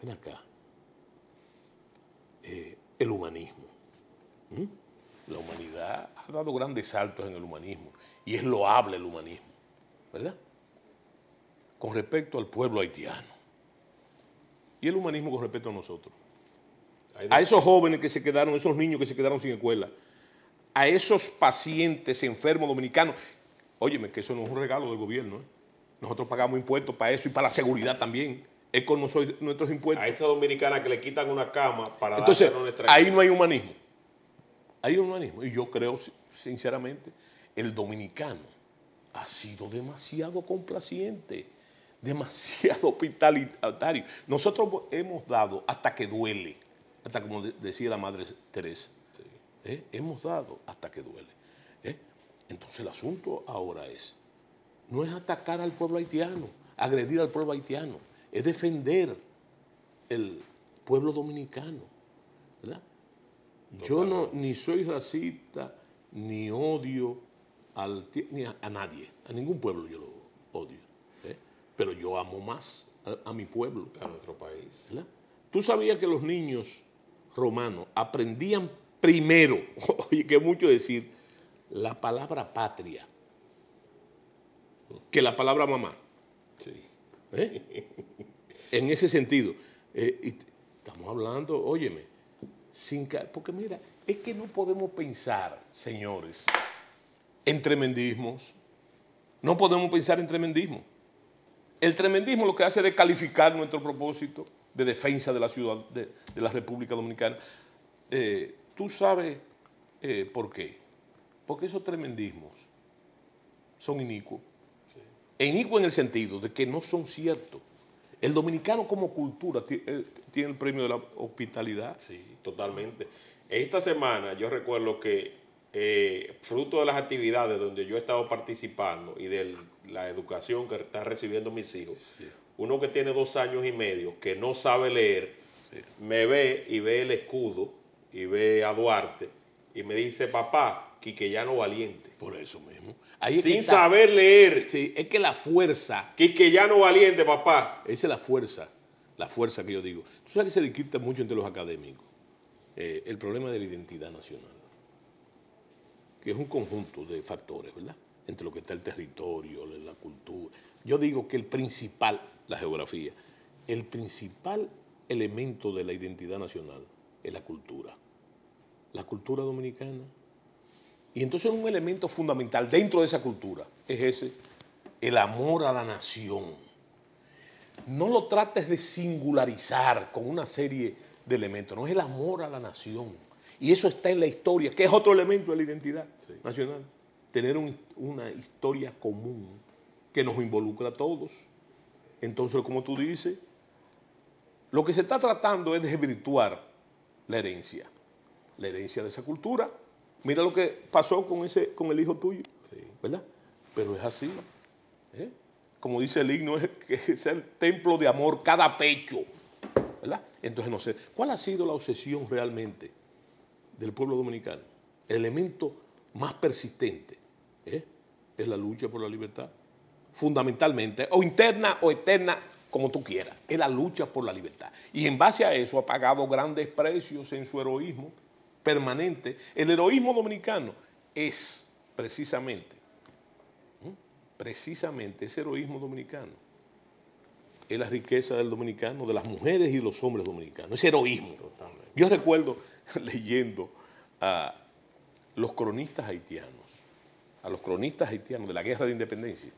ven acá, eh, el humanismo. La humanidad ha dado grandes saltos en el humanismo y es loable el humanismo, ¿verdad? Con respecto al pueblo haitiano. Y el humanismo con respecto a nosotros. A esos jóvenes que se quedaron, esos niños que se quedaron sin escuela, a esos pacientes enfermos dominicanos. Óyeme, que eso no es un regalo del gobierno. ¿eh? Nosotros pagamos impuestos para eso y para la seguridad también es con nuestros impuestos. A esa dominicana que le quitan una cama para Entonces, ahí no hay humanismo. Hay humanismo. Y yo creo, sinceramente, el dominicano ha sido demasiado complaciente, demasiado [LAUGHS] hospitalitario. Nosotros hemos dado hasta que duele, hasta como decía la Madre Teresa, ¿eh? hemos dado hasta que duele. ¿eh? Entonces el asunto ahora es, no es atacar al pueblo haitiano, agredir al pueblo haitiano, es defender el pueblo dominicano. ¿verdad? Yo no, ni soy racista, ni odio al, ni a, nadie, a ningún pueblo yo lo odio. ¿eh? Pero yo amo más a, mi pueblo. A nuestro país. Tú sabías que los niños romanos aprendían primero, [LAUGHS] oye, que mucho decir, la palabra patria que la palabra mamá. Sí. ¿Eh? [LAUGHS] en ese sentido. Eh, estamos hablando, óyeme, sin, porque mira, es que no podemos pensar, señores, en tremendismos. No podemos pensar en tremendismo. El tremendismo lo que hace es calificar nuestro propósito de defensa de la ciudad, de, la República Dominicana. Eh, Tú sabes por qué. Porque esos tremendismos son inicuos. E inicuo en el sentido de que no son ciertos. El dominicano como cultura eh, tiene el premio de la hospitalidad. Sí, totalmente. Esta semana yo recuerdo que eh, fruto de las actividades donde yo he estado participando y de la educación que están recibiendo mis hijos, uno que tiene dos años y medio, que no sabe leer, me ve y ve el escudo y ve a Duarte y me dice, papá, Quiqueyano valiente. Por eso mismo. Sin saber leer. Sí, es que la fuerza. Quiqueyano valiente, papá. Esa es la fuerza, la fuerza que yo digo. Tú sabes que se discute mucho entre los académicos eh, el problema de la identidad nacional, que es un conjunto de factores, ¿verdad? Entre lo que está el territorio, la cultura. Yo digo que el principal, la geografía, el principal elemento de la identidad nacional es la cultura la cultura dominicana. Y entonces un elemento fundamental dentro de esa cultura es ese, el amor a la nación. No lo trates de singularizar con una serie de elementos, no es el amor a la nación. Y eso está en la historia, que es otro elemento de la identidad nacional. Tener una historia común que nos involucra a todos. Entonces, como tú dices, lo que se está tratando es de desvirtuar la herencia la herencia de esa cultura. Mira lo que pasó con, ese, con el hijo tuyo, ¿verdad? Pero es así. ¿eh? Como dice el himno, es, que es el templo de amor cada pecho. ¿verdad? Entonces, no sé, ¿cuál ha sido la obsesión realmente del pueblo dominicano? El elemento más persistente ¿eh? es la lucha por la libertad. Fundamentalmente, o interna o eterna, como tú quieras. Es la lucha por la libertad. Y en base a eso ha pagado grandes precios en su heroísmo permanente. El heroísmo dominicano es precisamente, precisamente ese heroísmo dominicano. Es la riqueza del dominicano, de las mujeres y los hombres dominicanos. Ese heroísmo. Totalmente. Yo recuerdo [LAUGHS] leyendo a los cronistas haitianos, a los cronistas haitianos de la Guerra de Independencia,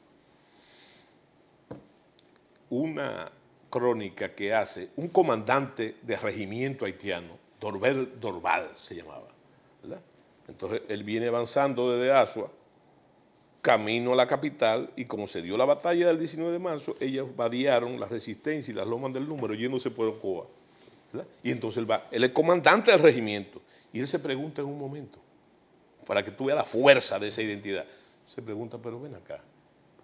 una crónica que hace un comandante de regimiento haitiano Dorval se llamaba, ¿verdad? Entonces él viene avanzando desde Asua, camino a la capital, y como se dio la batalla del 19 de marzo, ellas vadearon la resistencia y las lomas del número yéndose por Ocoa. ¿verdad? Y entonces él va, él es comandante del regimiento, y él se pregunta en un momento, para que tú veas la fuerza de esa identidad, se pregunta, pero ven acá,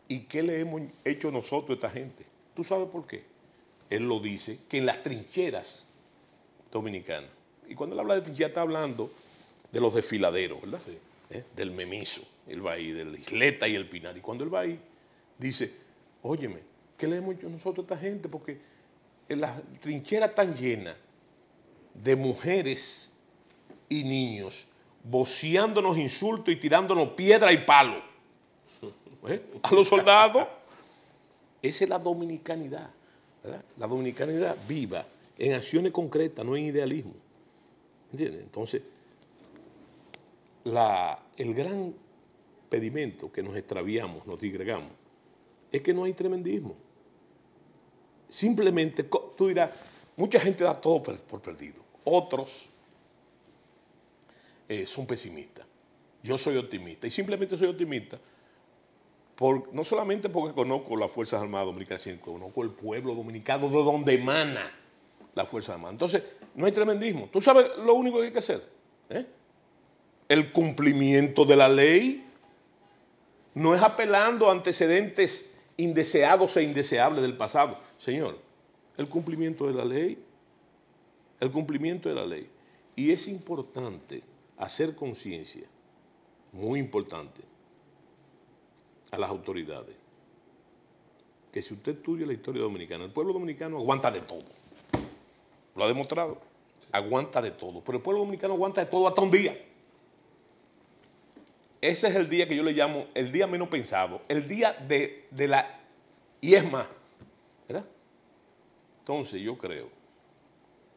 ¿y qué le hemos hecho nosotros a esta gente? ¿Tú sabes por qué? Él lo dice, que en las trincheras dominicanas, y cuando él habla de trincheras está hablando de los desfiladeros, ¿verdad? ¿Eh? Del Memiso, él va ahí, del Isleta y el Pinar. Y cuando él va ahí, dice, óyeme, ¿qué le hemos hecho nosotros a esta gente? Porque en las trincheras están llenas de mujeres y niños voceándonos insultos y tirándonos piedra y palo. ¿Eh? A los soldados. Esa es la dominicanidad. ¿verdad? La dominicanidad viva en acciones concretas, no en idealismo. Entonces, el gran pedimento que nos extraviamos, nos digregamos, es que no hay tremendismo. Simplemente, tú dirás, mucha gente da todo por perdido. Otros eh, son pesimistas. Yo soy optimista. Y simplemente soy optimista no solamente porque conozco las Fuerzas Armadas Dominicanas, sino que conozco el pueblo dominicano de donde emana la Fuerza Armada. Entonces, no hay tremendismo. ¿Tú sabes lo único que hay que hacer? ¿Eh? El cumplimiento de la ley no es apelando a antecedentes indeseados e indeseables del pasado. Señor, el cumplimiento de la ley, el cumplimiento de la ley. Y es importante hacer conciencia, muy importante, a las autoridades, que si usted estudia la historia dominicana, el pueblo dominicano aguanta de todo. Lo ha demostrado. Aguanta de todo. Pero el pueblo dominicano aguanta de todo hasta un día. Ese es el día que yo le llamo el día menos pensado, el día de, de la... Y es más, ¿verdad? Entonces yo creo,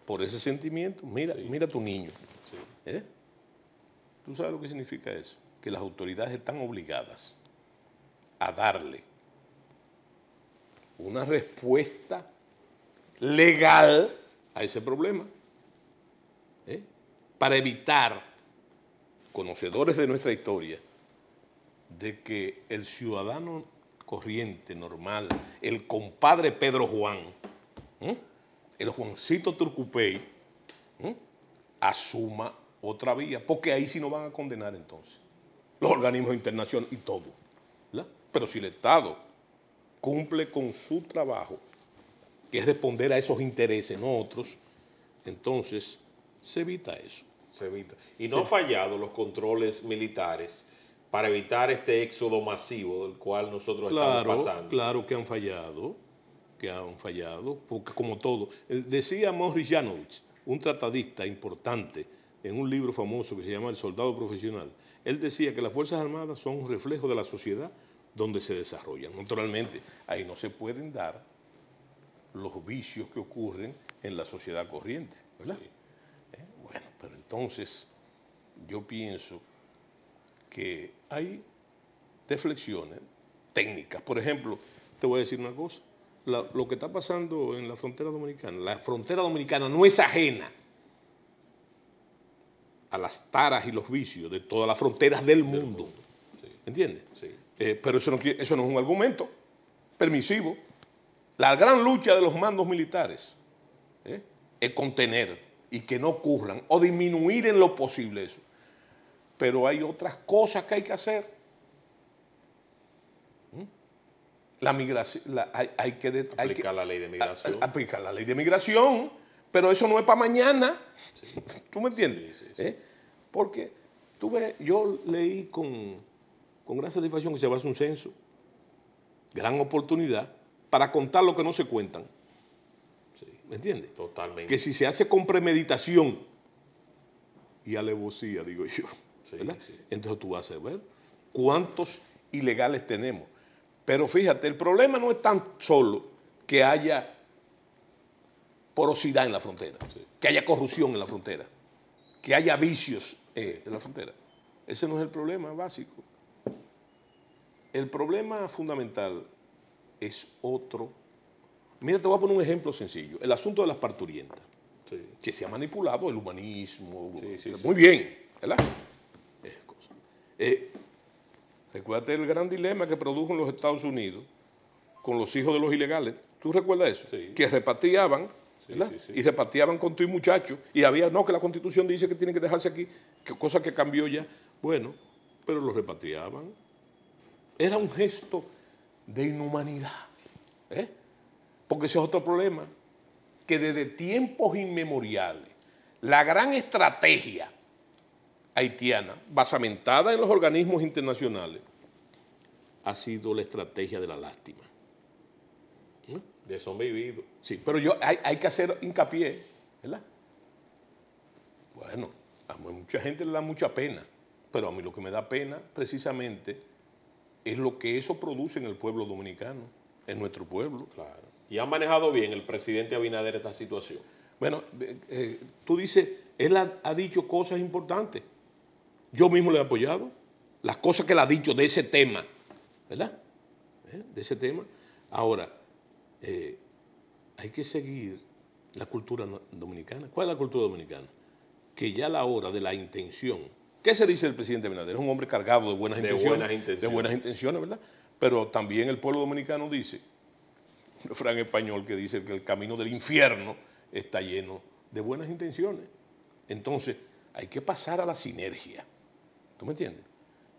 por ese sentimiento, mira, mira a tu niño. ¿eh? ¿Tú sabes lo que significa eso? Que las autoridades están obligadas a darle una respuesta legal a ese problema, ¿eh? para evitar, conocedores de nuestra historia, de que el ciudadano corriente, normal, el compadre Pedro Juan, ¿eh? el Juancito Turcupey, ¿eh? asuma otra vía, porque ahí sí nos van a condenar entonces, los organismos internacionales y todo. Pero si el Estado cumple con su trabajo, que es responder a esos intereses, no otros, entonces se evita eso. Se evita. Y no han fallado los controles militares para evitar este éxodo masivo del cual nosotros Claro, estamos pasando. claro que han fallado, que han fallado, porque como todo, eh, decía Morris Janovich, un tratadista importante en un libro famoso que se llama El Soldado Profesional, él decía que las Fuerzas Armadas son un reflejo de la sociedad donde se desarrollan. Naturalmente, ahí no se pueden dar los vicios que ocurren en la sociedad corriente, ¿verdad? Eh, Bueno, pero entonces yo pienso que hay deflexiones técnicas. Por ejemplo, te voy a decir una cosa. La- lo que está pasando en la frontera dominicana, la frontera dominicana no es ajena a las taras y los vicios de todas las fronteras del mundo. Sí, ¿Entiendes? sí. Eh, pero eso no, eso no es un argumento permisivo. La gran lucha de los mandos militares ¿eh? es contener y que no ocurran o disminuir en lo posible eso. Pero hay otras cosas que hay que hacer. ¿Mm? La migración, la- hay, hay que, de- hay que- Aplicar la ley de migración. a- a- aplicar la ley de migración, pero eso no es para mañana. [LAUGHS] ¿Tú me entiendes? Sí, sí, sí. ¿Eh? Porque tú ves, yo leí con, con gran satisfacción que se va a hacer un censo. Gran oportunidad para contar lo que no se cuentan. Sí, ¿Me entiendes? totalmente. Que si se hace con premeditación y alevosía, digo yo, Sí, ¿verdad? sí. entonces tú vas a ver cuántos ilegales tenemos. Pero fíjate, el problema no es tan solo que haya porosidad en la frontera, que haya corrupción en la frontera, que haya vicios eh, en la frontera. Ese no es el problema básico. El problema fundamental es otro. Mira, te voy a poner un ejemplo sencillo. El asunto de las parturientas Sí. que se ha manipulado el humanismo. Sí, sí, sí. Muy bien, ¿verdad? Eh, recuérdate el gran dilema que produjo en los Estados Unidos con los hijos de los ilegales. ¿Tú recuerdas eso? Sí. Que repatriaban, Sí, ¿verdad? sí, sí. Y repatriaban con tu y muchacho. Y había, no, que la constitución dice que tienen que dejarse aquí, que cosa que cambió ya. Bueno, pero los repatriaban. Era un gesto de inhumanidad. ¿eh? Porque ese es otro problema. Que desde tiempos inmemoriales, la gran estrategia haitiana, basamentada en los organismos internacionales, ha sido la estrategia de la lástima. De eso han vivido. Sí, pero yo hay, hay que hacer hincapié, ¿verdad? Bueno, a mucha gente le da mucha pena, pero a mí lo que me da pena precisamente es lo que eso produce en el pueblo dominicano, en nuestro pueblo. Claro. Y ha manejado bien el presidente Abinader esta situación. Bueno, eh, eh, tú dices, él ha, dicho cosas importantes. Yo mismo le he apoyado las cosas que él ha dicho de ese tema, ¿verdad? ¿Eh? De ese tema. Ahora, hay que seguir la cultura dominicana. ¿Cuál es la cultura dominicana? Que ya a la hora de la intención. ¿Qué se dice del presidente Abinader? Es un hombre cargado de buenas De intenciones. buenas intenciones. De buenas intenciones, ¿verdad? Pero también el pueblo dominicano dice, [LAUGHS] un refrán español que dice que el camino del infierno está lleno de buenas intenciones. Entonces, hay que pasar a la sinergia. ¿Tú me entiendes?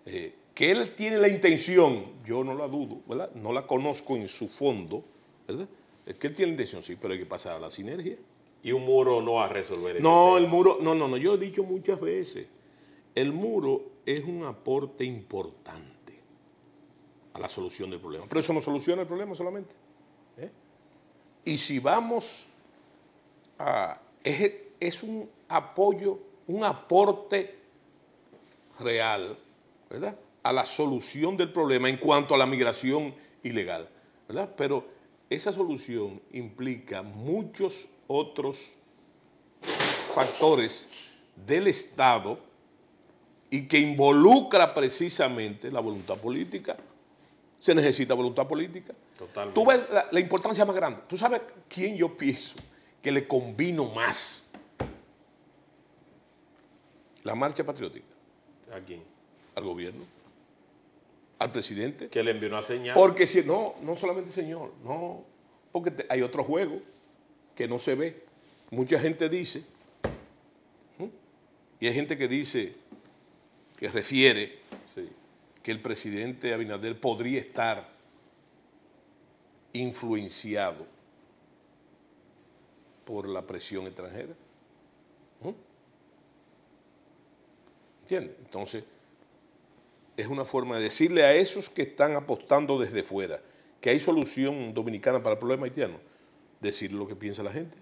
Eh, que él tiene la intención, yo no la dudo, ¿verdad? No la conozco en su fondo, ¿verdad? Es que él tiene la intención, sí, pero hay que pasar a la sinergia. Y un muro no va a resolver ese No, el muro, no, no, no, yo he dicho muchas veces, el muro es un aporte importante a la solución del problema, pero eso no soluciona el problema solamente. ¿eh? Y si vamos a, es, es un apoyo, un aporte real, ¿verdad? A la solución del problema en cuanto a la migración ilegal, ¿verdad? Pero esa solución implica muchos otros factores del Estado y que involucra precisamente la voluntad política. Se necesita voluntad política. Totalmente. Tú ves la, la importancia más grande. ¿Tú sabes quién yo pienso que le convino más? La marcha patriótica ¿A quién? al gobierno, al presidente. Que le envió una señal. Porque si no, no solamente señor, no, porque te- hay otro juego que no se ve. Mucha gente dice, ¿m? y hay gente que dice, que refiere Sí. que el presidente Abinader podría estar influenciado por la presión extranjera. ¿Mm? ¿Entiendes? Entonces, es una forma de decirle a esos que están apostando desde fuera que hay solución dominicana para el problema haitiano, decirle lo que piensa la gente.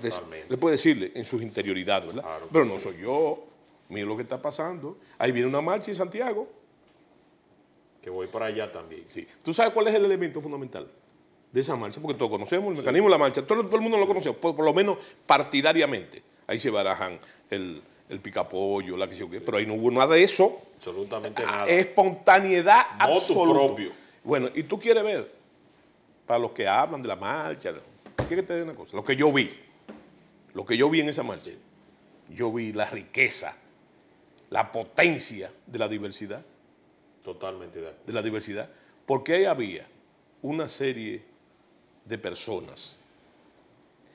Totalmente. Le puede decirle en sus interioridades, ¿verdad? Claro Pero no sí. soy yo, mire lo que está pasando. Ahí viene una marcha en Santiago. Que voy para allá también. Sí. ¿Tú sabes cuál es el elemento fundamental de esa marcha? Porque todos conocemos el mecanismo de la marcha, todo, todo el mundo lo conoce, por, por lo menos partidariamente. Ahí se barajan el, el picapollo, la que qué, pero ahí no hubo nada de eso. Absolutamente Ah, nada. Espontaneidad absoluta. propio. Bueno, y tú quieres ver, para los que hablan de la marcha, ¿qué que te diga una cosa? Lo que yo vi, lo que yo vi en esa marcha, yo vi la riqueza, la potencia de la diversidad Totalmente de acuerdo. de la diversidad, porque ahí había una serie de personas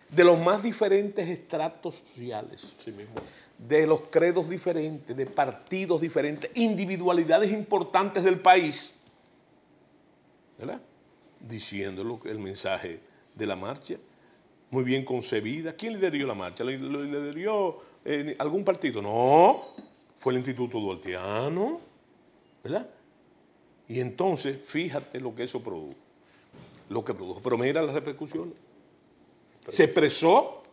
de los más diferentes estratos sociales, Sí mismo. de los credos diferentes, de partidos diferentes, individualidades importantes del país, ¿verdad? Diciendo el mensaje de la marcha, muy bien concebida. ¿Quién lideró la marcha? ¿Lo lo lideró eh, algún partido? No, fue el Instituto Duartiano, ¿verdad? Y entonces, fíjate lo que eso produjo, lo que produjo. Pero mira las repercusiones. Se expresó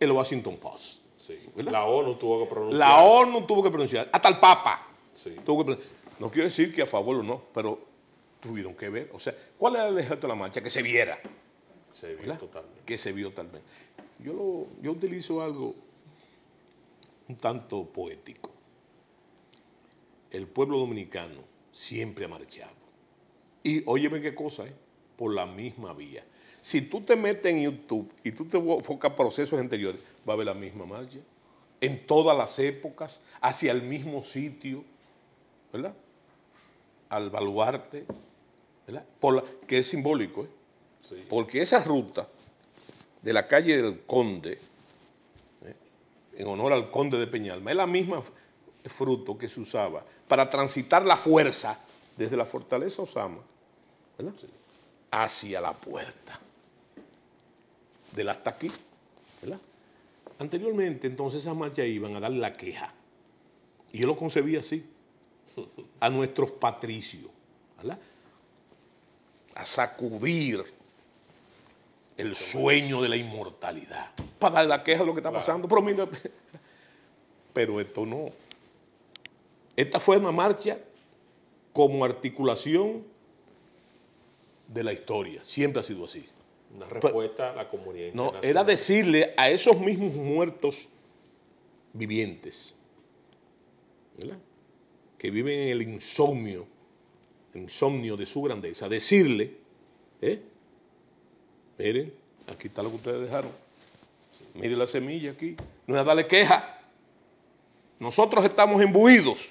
el Washington Post. La ONU tuvo que pronunciar. La ONU tuvo que pronunciar, hasta el Papa Sí. tuvo que. No quiero decir que a favor o no, pero tuvieron que ver. O sea, ¿cuál era el objeto de la marcha? Que se viera, Se vio ¿verdad? totalmente. Que se vio tal vez. Yo, lo- yo utilizo algo un tanto poético. El pueblo dominicano siempre ha marchado. Y óyeme qué cosa, ¿eh? por la misma vía. Si tú te metes en YouTube y tú te enfocas procesos anteriores, va a ver la misma marcha. En todas las épocas, hacia el mismo sitio. ¿verdad? Al baluarte, ¿verdad? Por que es simbólico, ¿eh? Porque esa ruta de la calle del Conde, ¿eh? en honor al Conde de Peñalma, es la misma fruto que se usaba para transitar la fuerza desde la fortaleza Osama hacia la puerta del hasta aquí. ¿verdad? Anteriormente, entonces esas marchas iban a dar la queja. Y yo lo concebí así, [LAUGHS] a nuestros patricios, ¿verdad? a sacudir el sueño de la inmortalidad, para dar la queja de lo que está pasando. Pero, [LAUGHS] pero esto no. Esta fue una marcha como articulación de la historia. Siempre ha sido así. Una respuesta a la comunidad. No, era decirle a esos mismos muertos vivientes, ¿verdad? que viven en el insomnio, el insomnio de su grandeza, decirle, ¿eh? miren, aquí está lo que ustedes dejaron, miren la semilla aquí, no es darle queja, nosotros estamos imbuidos,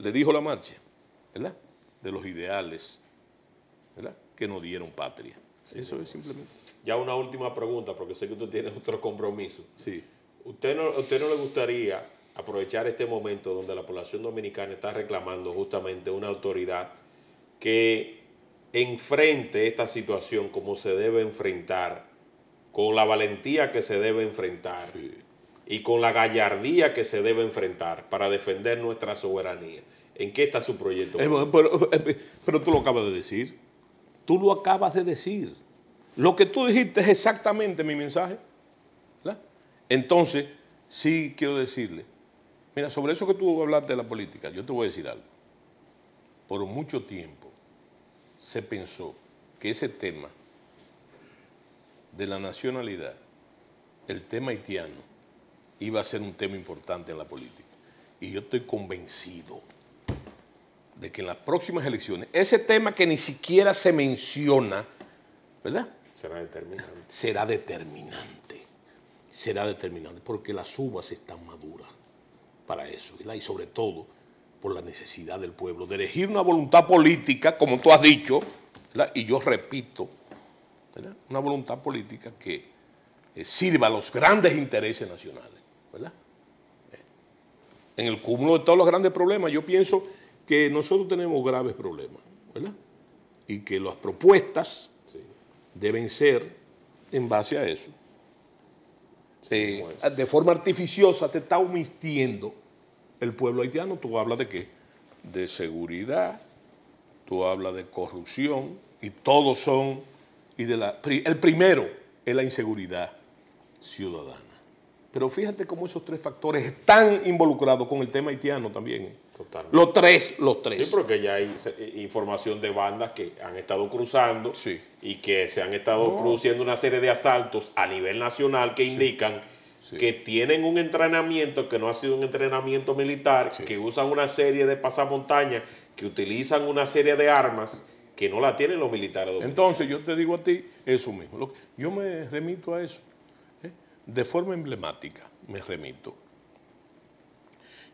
le dijo la marcha, ¿verdad? De los ideales, ¿verdad? Que nos dieron patria. Eso es simplemente. Ya una última pregunta, porque sé que usted tiene [LAUGHS] otro compromiso. Sí. ¿Usted no, usted no le gustaría aprovechar este momento donde la población dominicana está reclamando justamente una autoridad que enfrente esta situación como se debe enfrentar, con la valentía que se debe enfrentar y con la gallardía que se debe enfrentar para defender nuestra soberanía? ¿En qué está su proyecto? Eh, eh, pero, tú lo acabas de decir. Tú lo acabas de decir. Lo que tú dijiste es exactamente mi mensaje. Entonces, sí quiero decirle, mira, sobre eso que tú hablaste de la política, yo te voy a decir algo. Por mucho tiempo se pensó que ese tema de la nacionalidad, el tema haitiano, iba a ser un tema importante en la política. Y yo estoy convencido de que en las próximas elecciones, ese tema que ni siquiera se menciona, ¿verdad? Será determinante. Será determinante. Será determinante porque las uvas están maduras para eso, ¿verdad? Y sobre todo por la necesidad del pueblo de elegir una voluntad política, como tú has dicho, ¿verdad? y yo repito, ¿verdad? una voluntad política que eh, sirva a los grandes intereses nacionales, ¿verdad? Eh, en el cúmulo de todos los grandes problemas, yo pienso que nosotros tenemos graves problemas, ¿verdad? Y que las propuestas deben ser en base a eso. Eh, de forma artificiosa te está omitiendo el pueblo haitiano. Tú hablas de qué? De seguridad, tú hablas de corrupción y todos son, y de la, el primero es la inseguridad ciudadana. Pero fíjate cómo esos tres factores están involucrados con el tema haitiano también. ¿eh? Totalmente. Los tres, los tres. Sí, porque ya hay información de bandas que han estado cruzando y que se han estado produciendo una serie de asaltos a nivel nacional que indican que tienen un entrenamiento que no ha sido un entrenamiento militar, que usan una serie de pasamontañas, que utilizan una serie de armas que no la tienen los militares. Entonces yo te digo a ti eso mismo. Yo me remito a eso de forma emblemática me remito.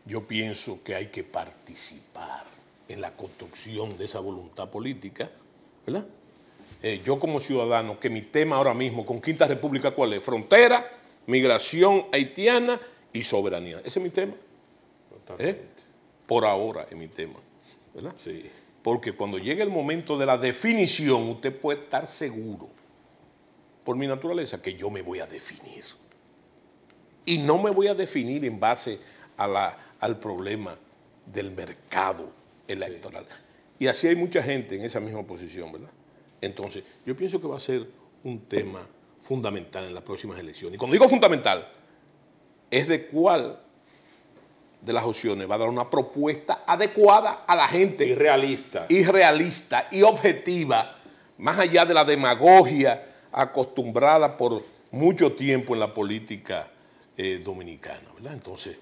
Yo pienso que hay que participar en la construcción de esa voluntad política, ¿verdad? Eh, yo como ciudadano, que mi tema ahora mismo con Quinta República, ¿cuál es? Frontera, migración haitiana y soberanía. Ese es mi tema. ¿Eh? Por ahora es mi tema, ¿verdad? Sí. Porque cuando llegue el momento de la definición, usted puede estar seguro, por mi naturaleza, que yo me voy a definir. Y no me voy a definir en base a la, al problema del mercado electoral. Y así hay mucha gente en esa misma posición, ¿verdad? Entonces, yo pienso que va a ser un tema fundamental en las próximas elecciones. Y cuando digo fundamental, es de cuál de las opciones va a dar una propuesta adecuada a la gente. Y realista. Y realista y objetiva, más allá de la demagogia acostumbrada por mucho tiempo en la política eh, dominicana, ¿verdad? Entonces,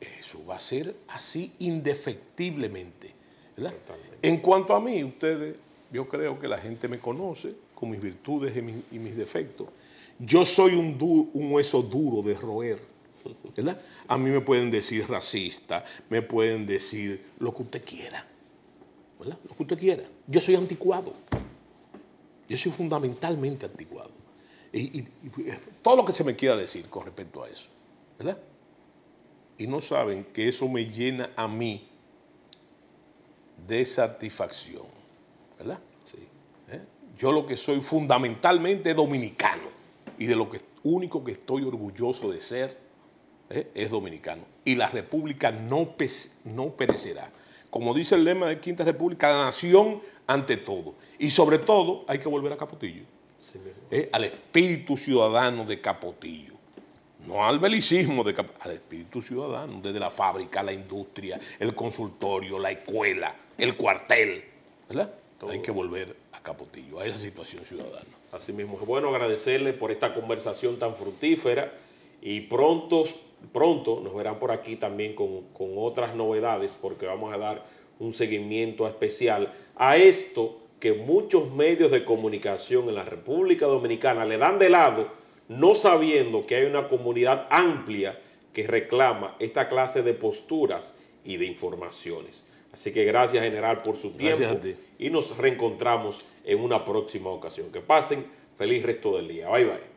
eh, eso va a ser así indefectiblemente, ¿verdad? En cuanto a mí, ustedes, yo creo que la gente me conoce con mis virtudes y mis, defectos. Yo soy un, un hueso duro de roer, ¿verdad? A mí me pueden decir racista, me pueden decir lo que usted quiera, ¿verdad? Lo que usted quiera. Yo soy anticuado. Yo soy fundamentalmente anticuado. Y, y todo lo que se me quiera decir con respecto a eso, ¿verdad? Y no saben que eso me llena a mí de satisfacción, ¿verdad? Sí. ¿Eh? Yo lo que soy fundamentalmente dominicano y de lo que único que estoy orgulloso de ser ¿eh? es dominicano. Y la república no, no perecerá. Como dice el lema de Quinta República, la nación ante todo. Y sobre todo hay que volver a Capotillo, ¿eh? al espíritu ciudadano de Capotillo. No al belicismo, de, al espíritu ciudadano, desde la fábrica, la industria, el consultorio, la escuela, el cuartel, ¿verdad? Hay que volver a Capotillo, a esa situación ciudadana. Así mismo, es bueno agradecerle por esta conversación tan fructífera y pronto, pronto nos verán por aquí también con, con otras novedades porque vamos a dar un seguimiento especial a esto que muchos medios de comunicación en la República Dominicana le dan de lado, no sabiendo que hay una comunidad amplia que reclama esta clase de posturas y de informaciones. Así que gracias, general, por su tiempo. Y nos reencontramos en una próxima ocasión. Que pasen feliz resto del día. Bye, bye.